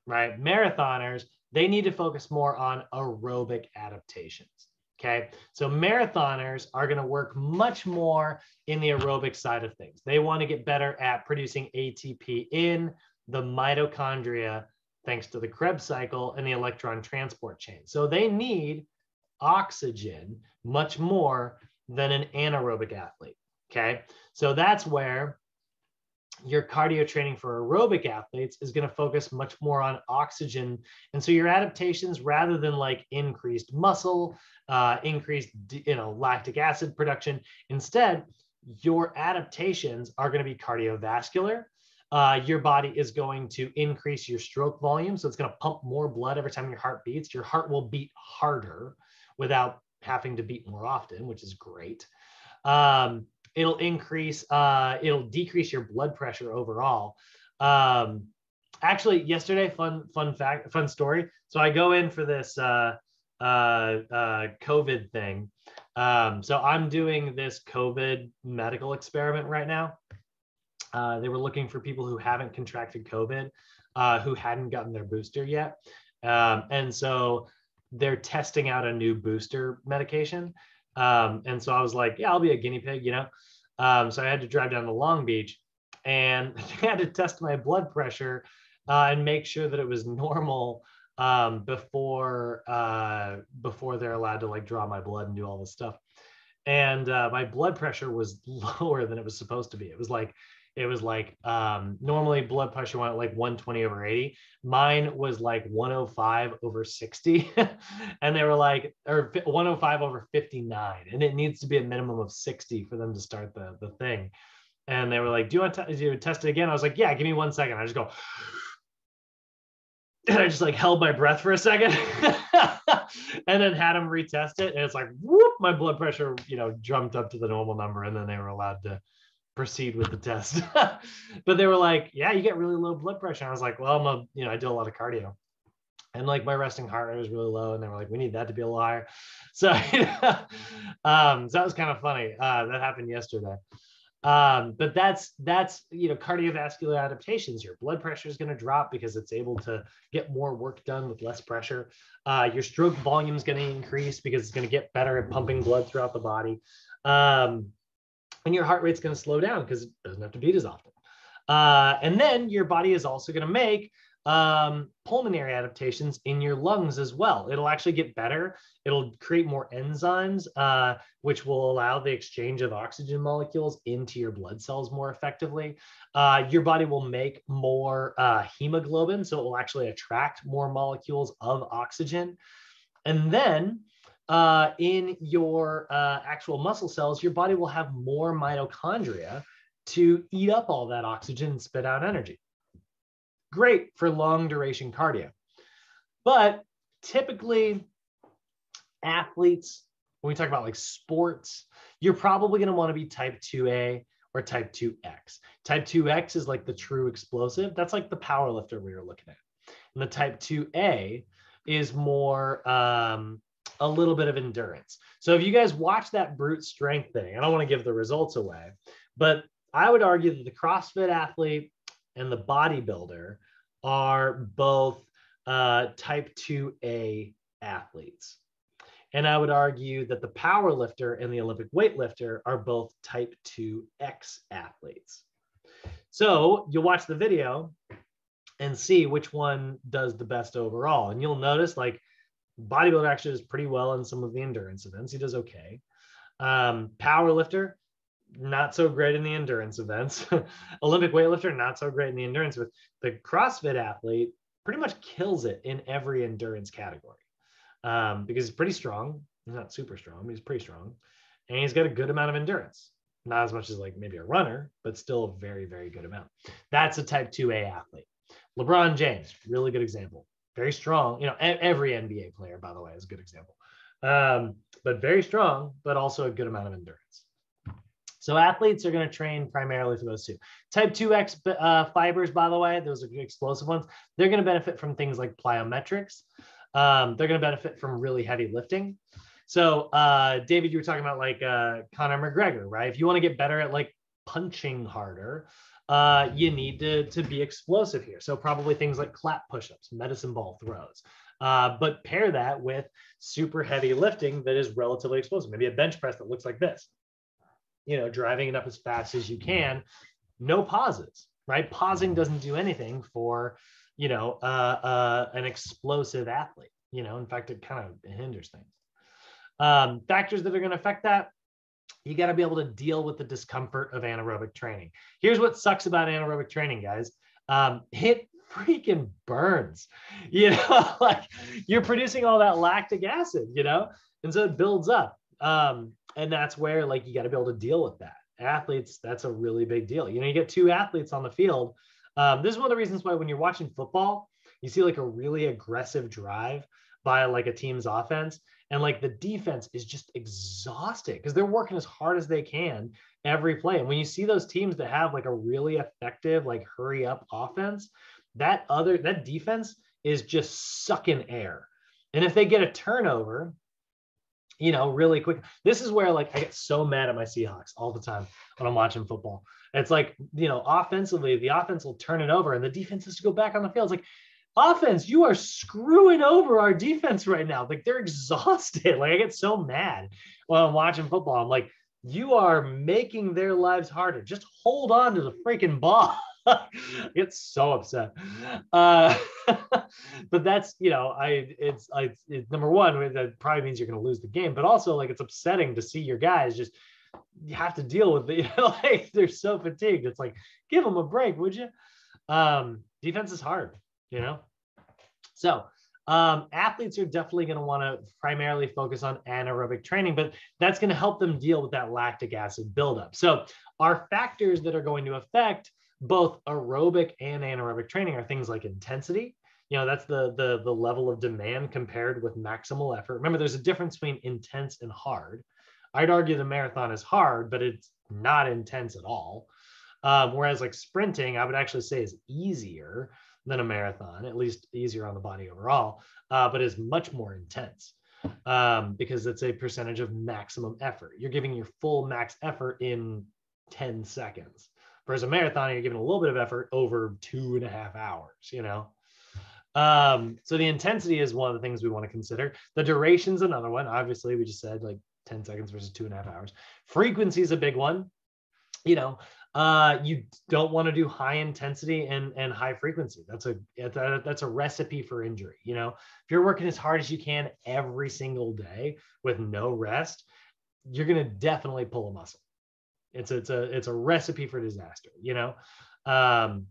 right? Marathoners, they need to focus more on aerobic adaptations. Okay. So marathoners are going to work much more in the aerobic side of things. They want to get better at producing ATP in the mitochondria, thanks to the Krebs cycle and the electron transport chain. So they need oxygen much more than an anaerobic athlete. Okay. So that's where your cardio training for aerobic athletes is going to focus much more on oxygen. And so your adaptations, rather than like increased muscle, uh, increased, you know, lactic acid production, instead, your adaptations are going to be cardiovascular. Uh, your body is going to increase your stroke volume. So it's going to pump more blood every time your heart beats. Your heart will beat harder without having to beat more often, which is great. Um, it'll increase, uh, it'll decrease your blood pressure overall. Um, actually, yesterday, fun, fun fact, fun story. So I go in for this uh, uh, uh, COVID thing. Um, so I'm doing this COVID medical experiment right now. Uh, they were looking for people who haven't contracted COVID, uh, who hadn't gotten their booster yet. Um, and so they're testing out a new booster medication. Um, and so I was like, yeah, I'll be a guinea pig, you know? Um, so I had to drive down to Long Beach and I had to test my blood pressure uh, and make sure that it was normal um, before uh, before they're allowed to like draw my blood and do all this stuff. And uh, my blood pressure was lower than it was supposed to be. It was like it was like um, normally blood pressure went like 120 over 80 mine was like 105 over 60 and they were like or 105 over 59 and it needs to be a minimum of 60 for them to start the, the thing. And they were like do you want to do you test it again? I was like yeah give me one second. I just go and i just like held my breath for a second. And then had them retest it. And it's like whoop my blood pressure you know jumped up to the normal number. And then they were allowed to proceed with the test. but they were like, yeah, you get really low blood pressure. And I was like, well, I'm a, you know, I do a lot of cardio. And like my resting heart rate was really low. And they were like, we need that to be a higher. So, um, so that was kind of funny. Uh, that happened yesterday. Um, but that's that's you know cardiovascular adaptations. Your blood pressure is going to drop because it's able to get more work done with less pressure. Uh, your stroke volume is going to increase because it's going to get better at pumping blood throughout the body. Um, and your heart rate's going to slow down because it doesn't have to beat as often. Uh, and then your body is also going to make um, pulmonary adaptations in your lungs as well. It'll actually get better. It'll create more enzymes, uh, which will allow the exchange of oxygen molecules into your blood cells more effectively. Uh, your body will make more uh, hemoglobin, so it will actually attract more molecules of oxygen. And then uh, in your uh, actual muscle cells, your body will have more mitochondria to eat up all that oxygen and spit out energy. Great for long duration cardio. But typically, athletes when we talk about like sports, you're probably going to want to be type 2A or type 2X. Type 2X is like the true explosive. That's like the power lifter we were looking at. And the type 2A is more um, a little bit of endurance. So if you guys watch that brute strength thing, I don't want to give the results away, but I would argue that the CrossFit athlete and the bodybuilder are both uh, type 2A athletes. And I would argue that the power lifter and the Olympic weightlifter are both type 2X athletes. So you'll watch the video and see which one does the best overall. And you'll notice like bodybuilder actually does pretty well in some of the endurance events. He does okay. Um, power lifter, not so great in the endurance events. Olympic weightlifter, not so great in the endurance. But the CrossFit athlete pretty much kills it in every endurance category um, because he's pretty strong. He's not super strong, but he's pretty strong. And he's got a good amount of endurance. Not as much as like maybe a runner, but still a very, very good amount. That's a type 2A athlete. LeBron James, really good example. Very strong. You know, every NBA player, by the way, is a good example. Um, but very strong, but also a good amount of endurance. So athletes are going to train primarily for those two. Type 2X uh, fibers, by the way, those are explosive ones. They're going to benefit from things like plyometrics. Um, they're going to benefit from really heavy lifting. So, uh, David, you were talking about like uh, Conor McGregor, right? If you want to get better at like punching harder, uh, you need to, to be explosive here. So probably things like clap push-ups, medicine ball throws. Uh, but pair that with super heavy lifting that is relatively explosive. Maybe a bench press that looks like this. You know, driving it up as fast as you can. No pauses, right? Pausing doesn't do anything for, you know, uh, uh, an explosive athlete. You know, in fact, it kind of hinders things. Um, factors that are going to affect that you got to be able to deal with the discomfort of anaerobic training. Here's what sucks about anaerobic training, guys. Um, it freaking burns. You know, like you're producing all that lactic acid, you know, and so it builds up. Um, and that's where like you got to be able to deal with that. Athletes, that's a really big deal. You know, you get two athletes on the field. Um, this is one of the reasons why when you're watching football, you see like a really aggressive drive by like a team's offense and like the defense is just exhausted because they're working as hard as they can every play. And when you see those teams that have like a really effective, like hurry up offense, that other that defense is just sucking air. And if they get a turnover, you know, really quick, this is where like I get so mad at my Seahawks all the time when I'm watching football. It's like, you know, offensively, the offense will turn it over and the defense has to go back on the field. It's like, offense, you are screwing over our defense right now. Like they're exhausted. Like I get so mad when I'm watching football. I'm like, you are making their lives harder. Just hold on to the freaking ball. I get so upset. Uh, but that's, you know, I, it's, I, it's number one, that probably means you're going to lose the game, but also like it's upsetting to see your guys just, you have to deal with it. You know, like they're so fatigued. It's like, give them a break, would you? Um, defense is hard you know? So um, athletes are definitely going to want to primarily focus on anaerobic training, but that's going to help them deal with that lactic acid buildup. So our factors that are going to affect both aerobic and anaerobic training are things like intensity. You know, that's the, the, the level of demand compared with maximal effort. Remember, there's a difference between intense and hard. I'd argue the marathon is hard, but it's not intense at all. Um, whereas like sprinting, I would actually say is easier than a marathon, at least easier on the body overall, uh, but is much more intense um, because it's a percentage of maximum effort. You're giving your full max effort in 10 seconds. Whereas a marathon, you're giving a little bit of effort over two and a half hours, you know? Um, so the intensity is one of the things we want to consider. The duration's another one. Obviously, we just said like 10 seconds versus two and a half hours. Frequency is a big one. You know, uh, you don't want to do high intensity and, and high frequency. That's a, that's a recipe for injury. You know, if you're working as hard as you can every single day with no rest, you're going to definitely pull a muscle. It's a, it's a, it's a recipe for disaster, you know? Um,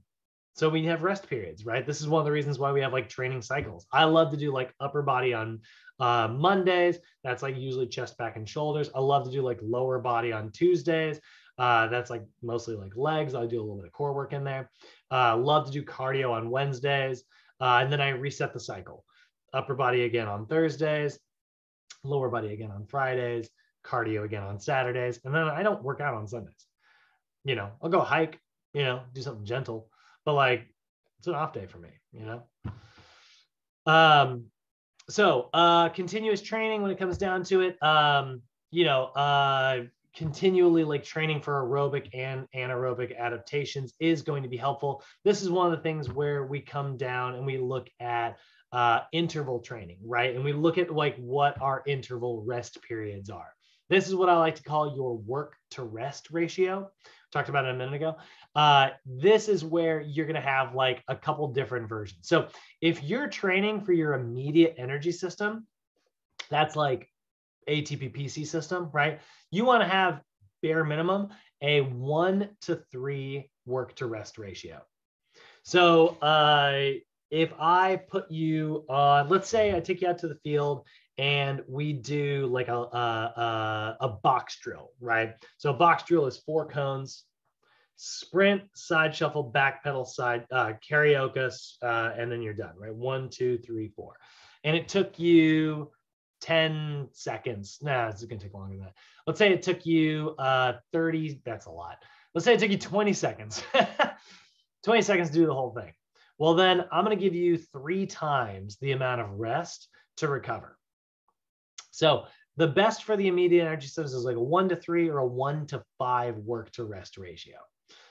so we have rest periods, right? This is one of the reasons why we have like training cycles. I love to do like upper body on uh, Mondays. That's like usually chest, back, and shoulders. I love to do like lower body on Tuesdays. Uh, that's like mostly like legs. I do a little bit of core work in there. Uh, love to do cardio on Wednesdays. Uh, and then I reset the cycle. Upper body again on Thursdays, lower body again on Fridays, cardio again on Saturdays, and then I don't work out on Sundays. You know, I'll go hike, you know, do something gentle, but like it's an off day for me, you know. Um, so uh continuous training when it comes down to it. Um, you know, uh continually like training for aerobic and anaerobic adaptations is going to be helpful. This is one of the things where we come down and we look at uh, interval training, right? And we look at like what our interval rest periods are. This is what I like to call your work to rest ratio. Talked about it a minute ago. Uh, this is where you're going to have like a couple different versions. So if you're training for your immediate energy system, that's like ATP PC system, right? You want to have bare minimum a one to three work to rest ratio. So uh, if I put you on, let's say I take you out to the field and we do like a, a, a, box drill, right? So a box drill is four cones, sprint, side shuffle, back pedal, side uh, karaoke, uh, and then you're done, right? One, two, three, four. And it took you 10 seconds. Nah, it's gonna take longer than that. Let's say it took you uh 30, that's a lot. Let's say it took you 20 seconds. 20 seconds to do the whole thing. Well, then I'm gonna give you three times the amount of rest to recover. So the best for the immediate energy systems is like a one to three or a one to five work to rest ratio.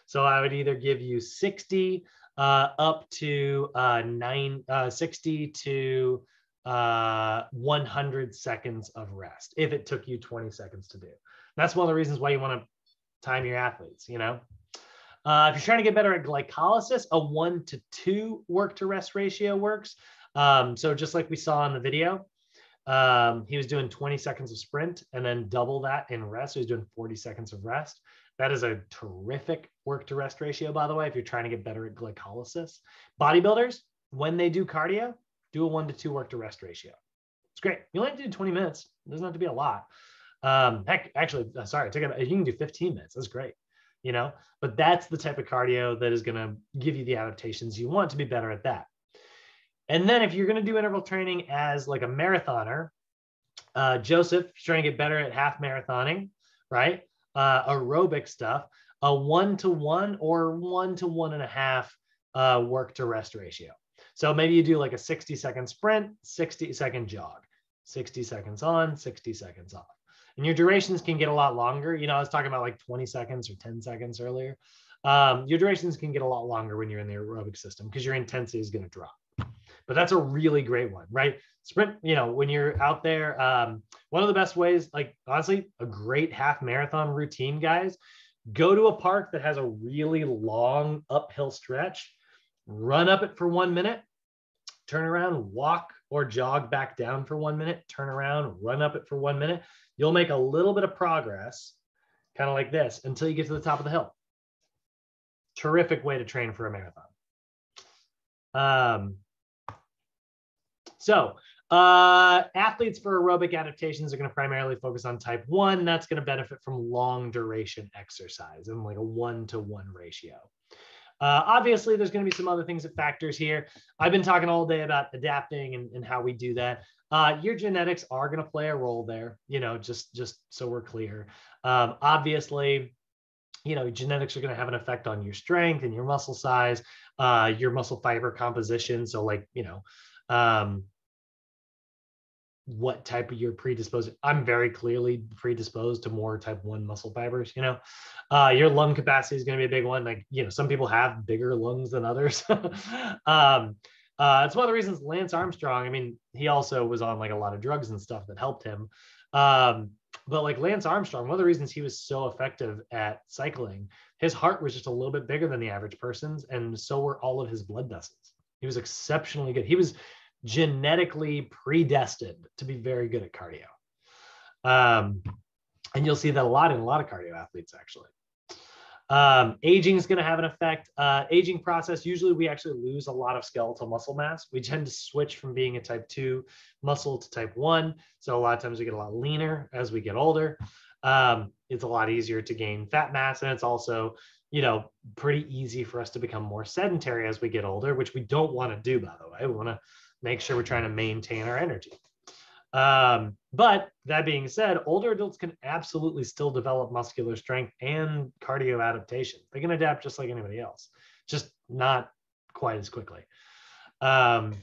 So I would either give you 60 uh, up to uh, nine, uh, 60 to uh, 100 seconds of rest if it took you 20 seconds to do. That's one of the reasons why you want to time your athletes, you know? Uh, if you're trying to get better at glycolysis, a one to two work to rest ratio works. Um, so just like we saw in the video, um, he was doing 20 seconds of sprint and then double that in rest. So he's doing 40 seconds of rest. That is a terrific work to rest ratio, by the way, if you're trying to get better at glycolysis. Bodybuilders, when they do cardio, do a one to two work to rest ratio. It's great. You only have to do 20 minutes. It doesn't have to be a lot. Um, heck, actually, uh, sorry, it. You can do 15 minutes. That's great. You know, but that's the type of cardio that is going to give you the adaptations you want to be better at that. And then if you're going to do interval training as like a marathoner, uh, Joseph, trying to get better at half marathoning, right? Uh, aerobic stuff, a one to one or one to one and a half uh, work to rest ratio. So maybe you do like a 60 second sprint, 60 second jog, 60 seconds on, 60 seconds off. And your durations can get a lot longer. You know, I was talking about like 20 seconds or 10 seconds earlier. Um, your durations can get a lot longer when you're in the aerobic system because your intensity is going to drop. But that's a really great one, right? Sprint, you know, when you're out there, um, one of the best ways, like honestly, a great half marathon routine, guys, go to a park that has a really long uphill stretch run up it for one minute, turn around, walk or jog back down for one minute, turn around, run up it for one minute. You'll make a little bit of progress, kind of like this, until you get to the top of the hill. Terrific way to train for a marathon. Um, so, uh, athletes for aerobic adaptations are going to primarily focus on type one. That's going to benefit from long duration exercise and like a one to one ratio. Uh, obviously, there's going to be some other things that factors here. I've been talking all day about adapting and, and how we do that. Uh, your genetics are going to play a role there, you know, just just so we're clear. Um, obviously, you know, genetics are going to have an effect on your strength and your muscle size, uh, your muscle fiber composition. So, like, you know, um, what type of you're predisposed i'm very clearly predisposed to more type 1 muscle fibers you know? Uh, your lung capacity is going to be a big one like you know some people have bigger lungs than others. Um, uh, it's one of the reasons lance armstrong i mean he also was on like a lot of drugs and stuff that helped him. Um, but like lance armstrong one of the reasons he was so effective at cycling his heart was just a little bit bigger than the average person's and so were all of his blood vessels. He was exceptionally good. He was genetically predestined to be very good at cardio. Um, and you'll see that a lot in a lot of cardio athletes, actually. Um, aging is going to have an effect. Uh, aging process, usually we actually lose a lot of skeletal muscle mass. We tend to switch from being a type 2 muscle to type 1. So a lot of times we get a lot leaner as we get older. Um, it's a lot easier to gain fat mass. And it's also, you know, pretty easy for us to become more sedentary as we get older, which we don't want to do, by the way. We want to make sure we're trying to maintain our energy. Um, but that being said, older adults can absolutely still develop muscular strength and cardio adaptation. They can adapt just like anybody else, just not quite as quickly. Um,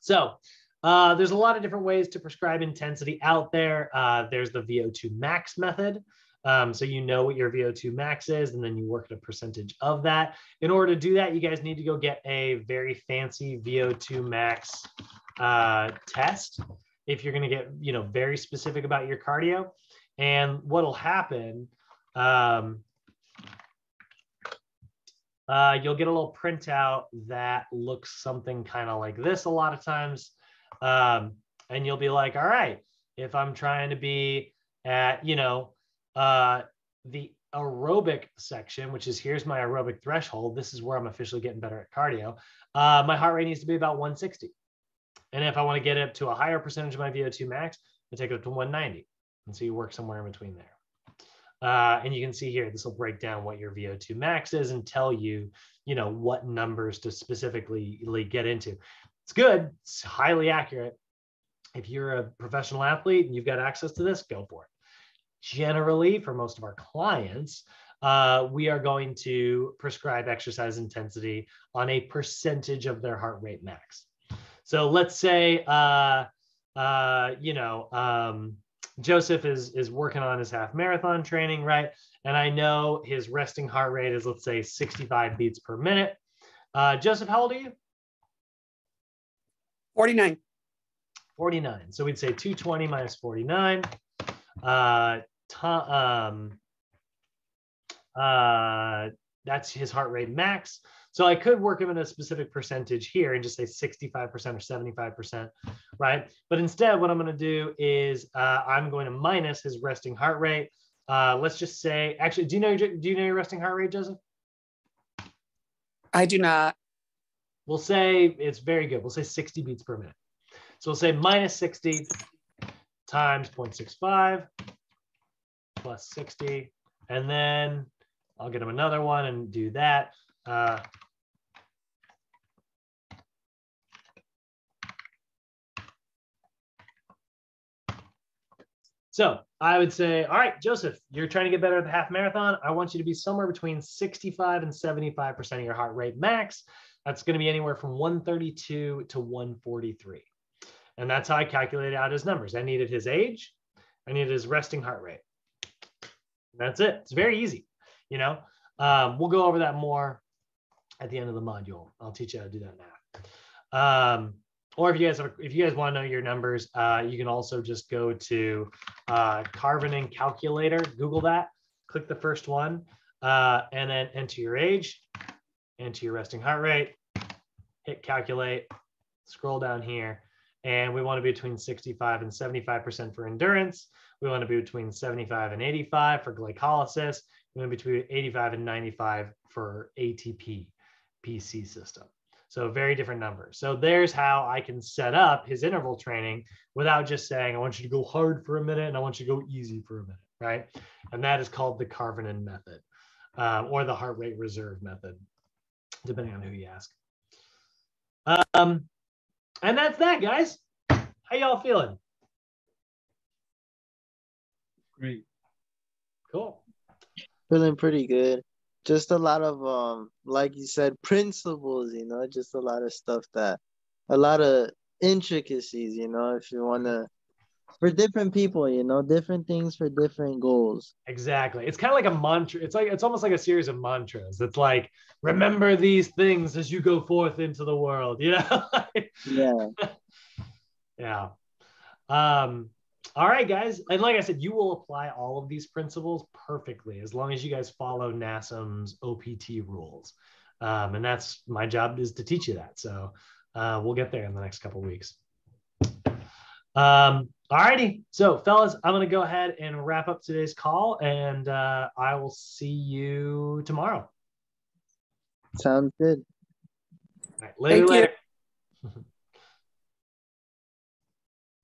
so uh, there's a lot of different ways to prescribe intensity out there. Uh, there's the VO2 max method. Um, so you know what your VO2 max is, and then you work at a percentage of that. In order to do that, you guys need to go get a very fancy VO2 max uh, test if you're going to get you know very specific about your cardio. And what'll happen, um, uh, you'll get a little printout that looks something kind of like this a lot of times. Um, and you'll be like, all right, if I'm trying to be at, you know, uh, the aerobic section, which is here's my aerobic threshold. This is where I'm officially getting better at cardio. Uh, my heart rate needs to be about 160. And if I want to get up to a higher percentage of my VO2 max, I take it up to 190. And so you work somewhere in between there. Uh, and you can see here, this will break down what your VO2 max is and tell you, you know, what numbers to specifically get into. It's good. It's highly accurate. If you're a professional athlete and you've got access to this, go for it. Generally, for most of our clients, uh, we are going to prescribe exercise intensity on a percentage of their heart rate max. So let's say, uh, uh, you know, um, Joseph is is working on his half marathon training, right? And I know his resting heart rate is let's say 65 beats per minute. Uh, Joseph, how old are you? 49. 49. So we'd say 220 minus 49. Uh, um, uh, that's his heart rate max. So I could work him in a specific percentage here and just say 65% or 75%, right? But instead, what I'm going to do is uh, I'm going to minus his resting heart rate. Uh, let's just say, actually, do you know do you know your resting heart rate, Joseph? I do not. We'll say it's very good. We'll say 60 beats per minute. So we'll say minus 60 times 0.65 plus 60, and then I'll get him another one and do that. Uh, So I would say, all right, Joseph, you're trying to get better at the half marathon. I want you to be somewhere between 65 and 75% of your heart rate max. That's going to be anywhere from 132 to 143. And that's how I calculated out his numbers. I needed his age, I needed his resting heart rate. That's it. It's very easy. You know, um, we'll go over that more at the end of the module. I'll teach you how to do that now. Um, or if you guys if you guys want to know your numbers, uh, you can also just go to uh, calculator, Google that, click the first one, uh, and then enter your age, enter your resting heart rate, hit calculate, scroll down here, and we want to be between 65 and 75% for endurance. We want to be between 75 and 85 for glycolysis. We want to be between 85 and 95 for ATP PC system. So very different numbers. So there's how I can set up his interval training without just saying, I want you to go hard for a minute and I want you to go easy for a minute, right? And that is called the Karvonen method um, or the heart rate reserve method, depending on who you ask. Um, and that's that, guys. How y'all feeling? Great. Cool. Feeling pretty good just a lot of um like you said principles you know just a lot of stuff that a lot of intricacies you know if you want to for different people you know different things for different goals exactly it's kind of like a mantra it's like it's almost like a series of mantras it's like remember these things as you go forth into the world you know yeah yeah um all right, guys. And like I said, you will apply all of these principles perfectly as long as you guys follow NASM's OPT rules. Um, and that's my job is to teach you that. So uh, we'll get there in the next couple weeks. Um, all righty. So, fellas, I'm going to go ahead and wrap up today's call, and uh, I will see you tomorrow. Sounds good. All right, later, later.